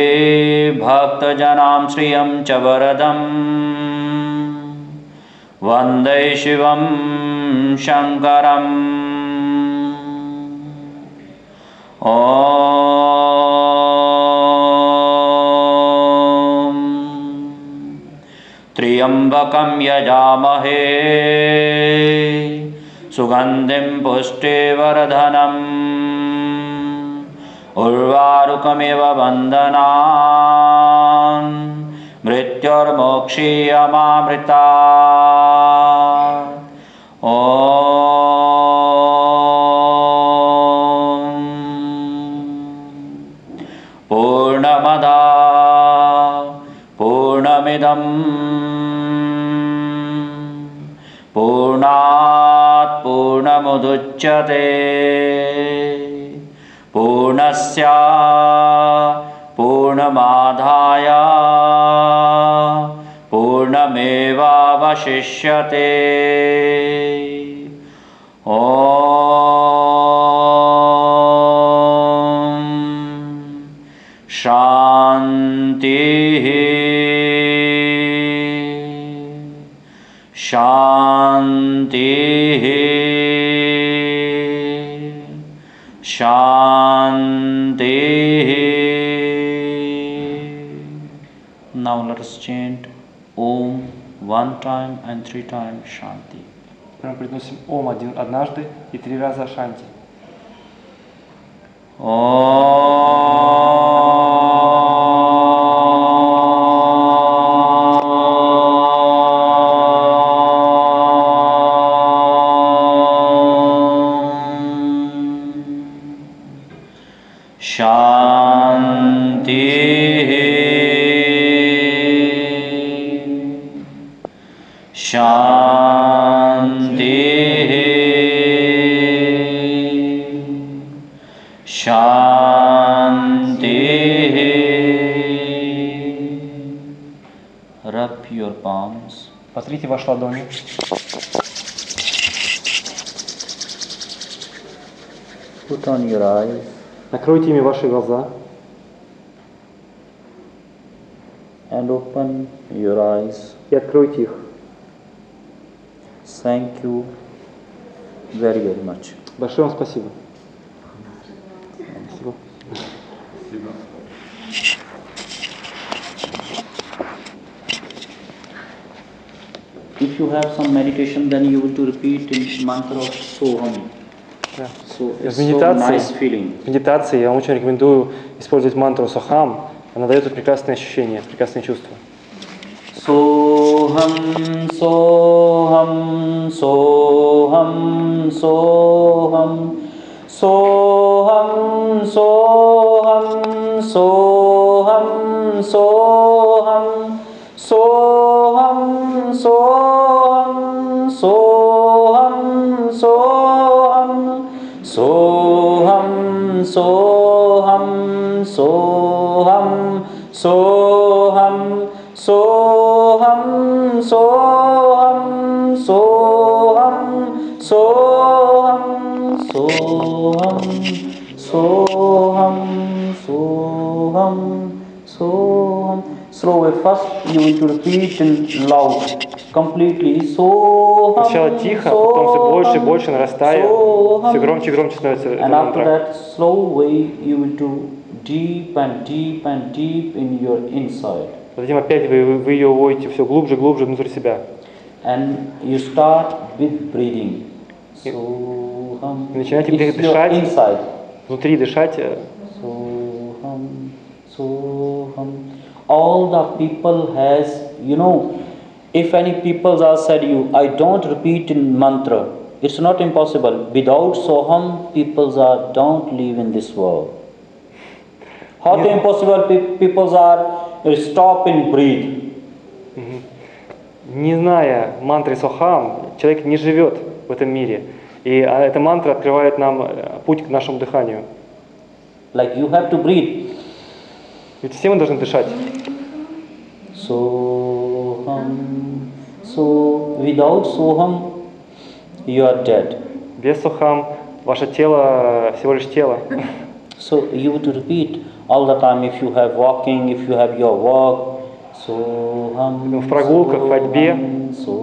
भक्तजनां श्रियं च वरदम्। वंदे शिवं शङ्करम्। ॐ। यजामहे। सुगन्धिं पुष्टिवर्धनम्। उर्वारुकमिव वन्दनान्। मृत्युर्मोक्षीयमामृता। ॐ पूर्णमुदुच्यते पूर्णस्य पूर्णमाधाय पूर्णमेवावशिष्यते। ॐ शान्तिः। शान्तिः। शांति now let us chant Om one time and three time Shanti мы произносим ом один однажды и три раза шанти. Ом. Накройте ими ваши глаза. and open your eyes. И откройте их. Thank you very, very much. Большое вам спасибо. Спасибо. If you have some meditation, then you will to repeat in mantra of Soham. Да. So В it's so медитации, nice в медитации я вам очень рекомендую использовать мантру Сохам. Она дает прекрасные ощущения, прекрасные чувства. Soham, Soham, Soham, Soham, Soham, Soham, Soham, Soham, Soham, Soham, सोहम सोहम सोहम सोहम सोहम सोहम सोहम सोहम सोहम सोहम सोहम सोहम slow at first you will repeat in loud Сначала тихо, потом все больше и больше нарастая, so все громче и громче становится эта мантра. that, slow way you will do deep and deep and deep in your inside. Затем опять вы, вы, ее уводите все глубже и глубже внутрь себя. And you start with breathing. So hum. Начинайте It's your дышать. inside. Внутри дышать. э, So hum, so hum. All the people has, you know, if any people are said you, I don't repeat in mantra. It's not impossible. Without soham, people are don't live in this world. How to Yeah. impossible? Pe- people are uh, stop and breathe. Не зная мантры Сохам, человек не живет в этом мире. И а, эта мантра открывает нам э, путь к нашему дыханию. Like you have to breathe. Ведь все мы должны дышать. Soham. So without soham, you are dead. Без Сохам ваше тело э, всего лишь тело. So you would repeat all the time if you have walking, if you have your walk. Soham. В прогулках, в ходьбе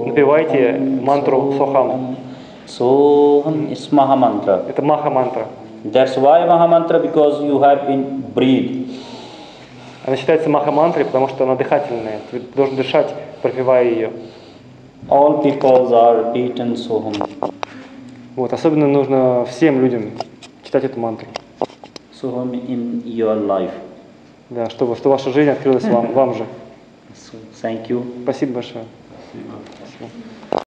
напевайте мантру Сохам. Soham is Mahamанtra. Это маха мантра. That's why Mahamantra because you have been breathe. Она считается маха мантрой, потому что она дыхательная. Ты должен дышать, пропевая ее. All peoples are repeating Soham. Вот. Особенно нужно всем людям читать эту мантру. Soham in your life. Да, чтобы, чтобы ваша жизнь открылась вам, вам же. So thank you. Спасибо большое. Спасибо. Спасибо.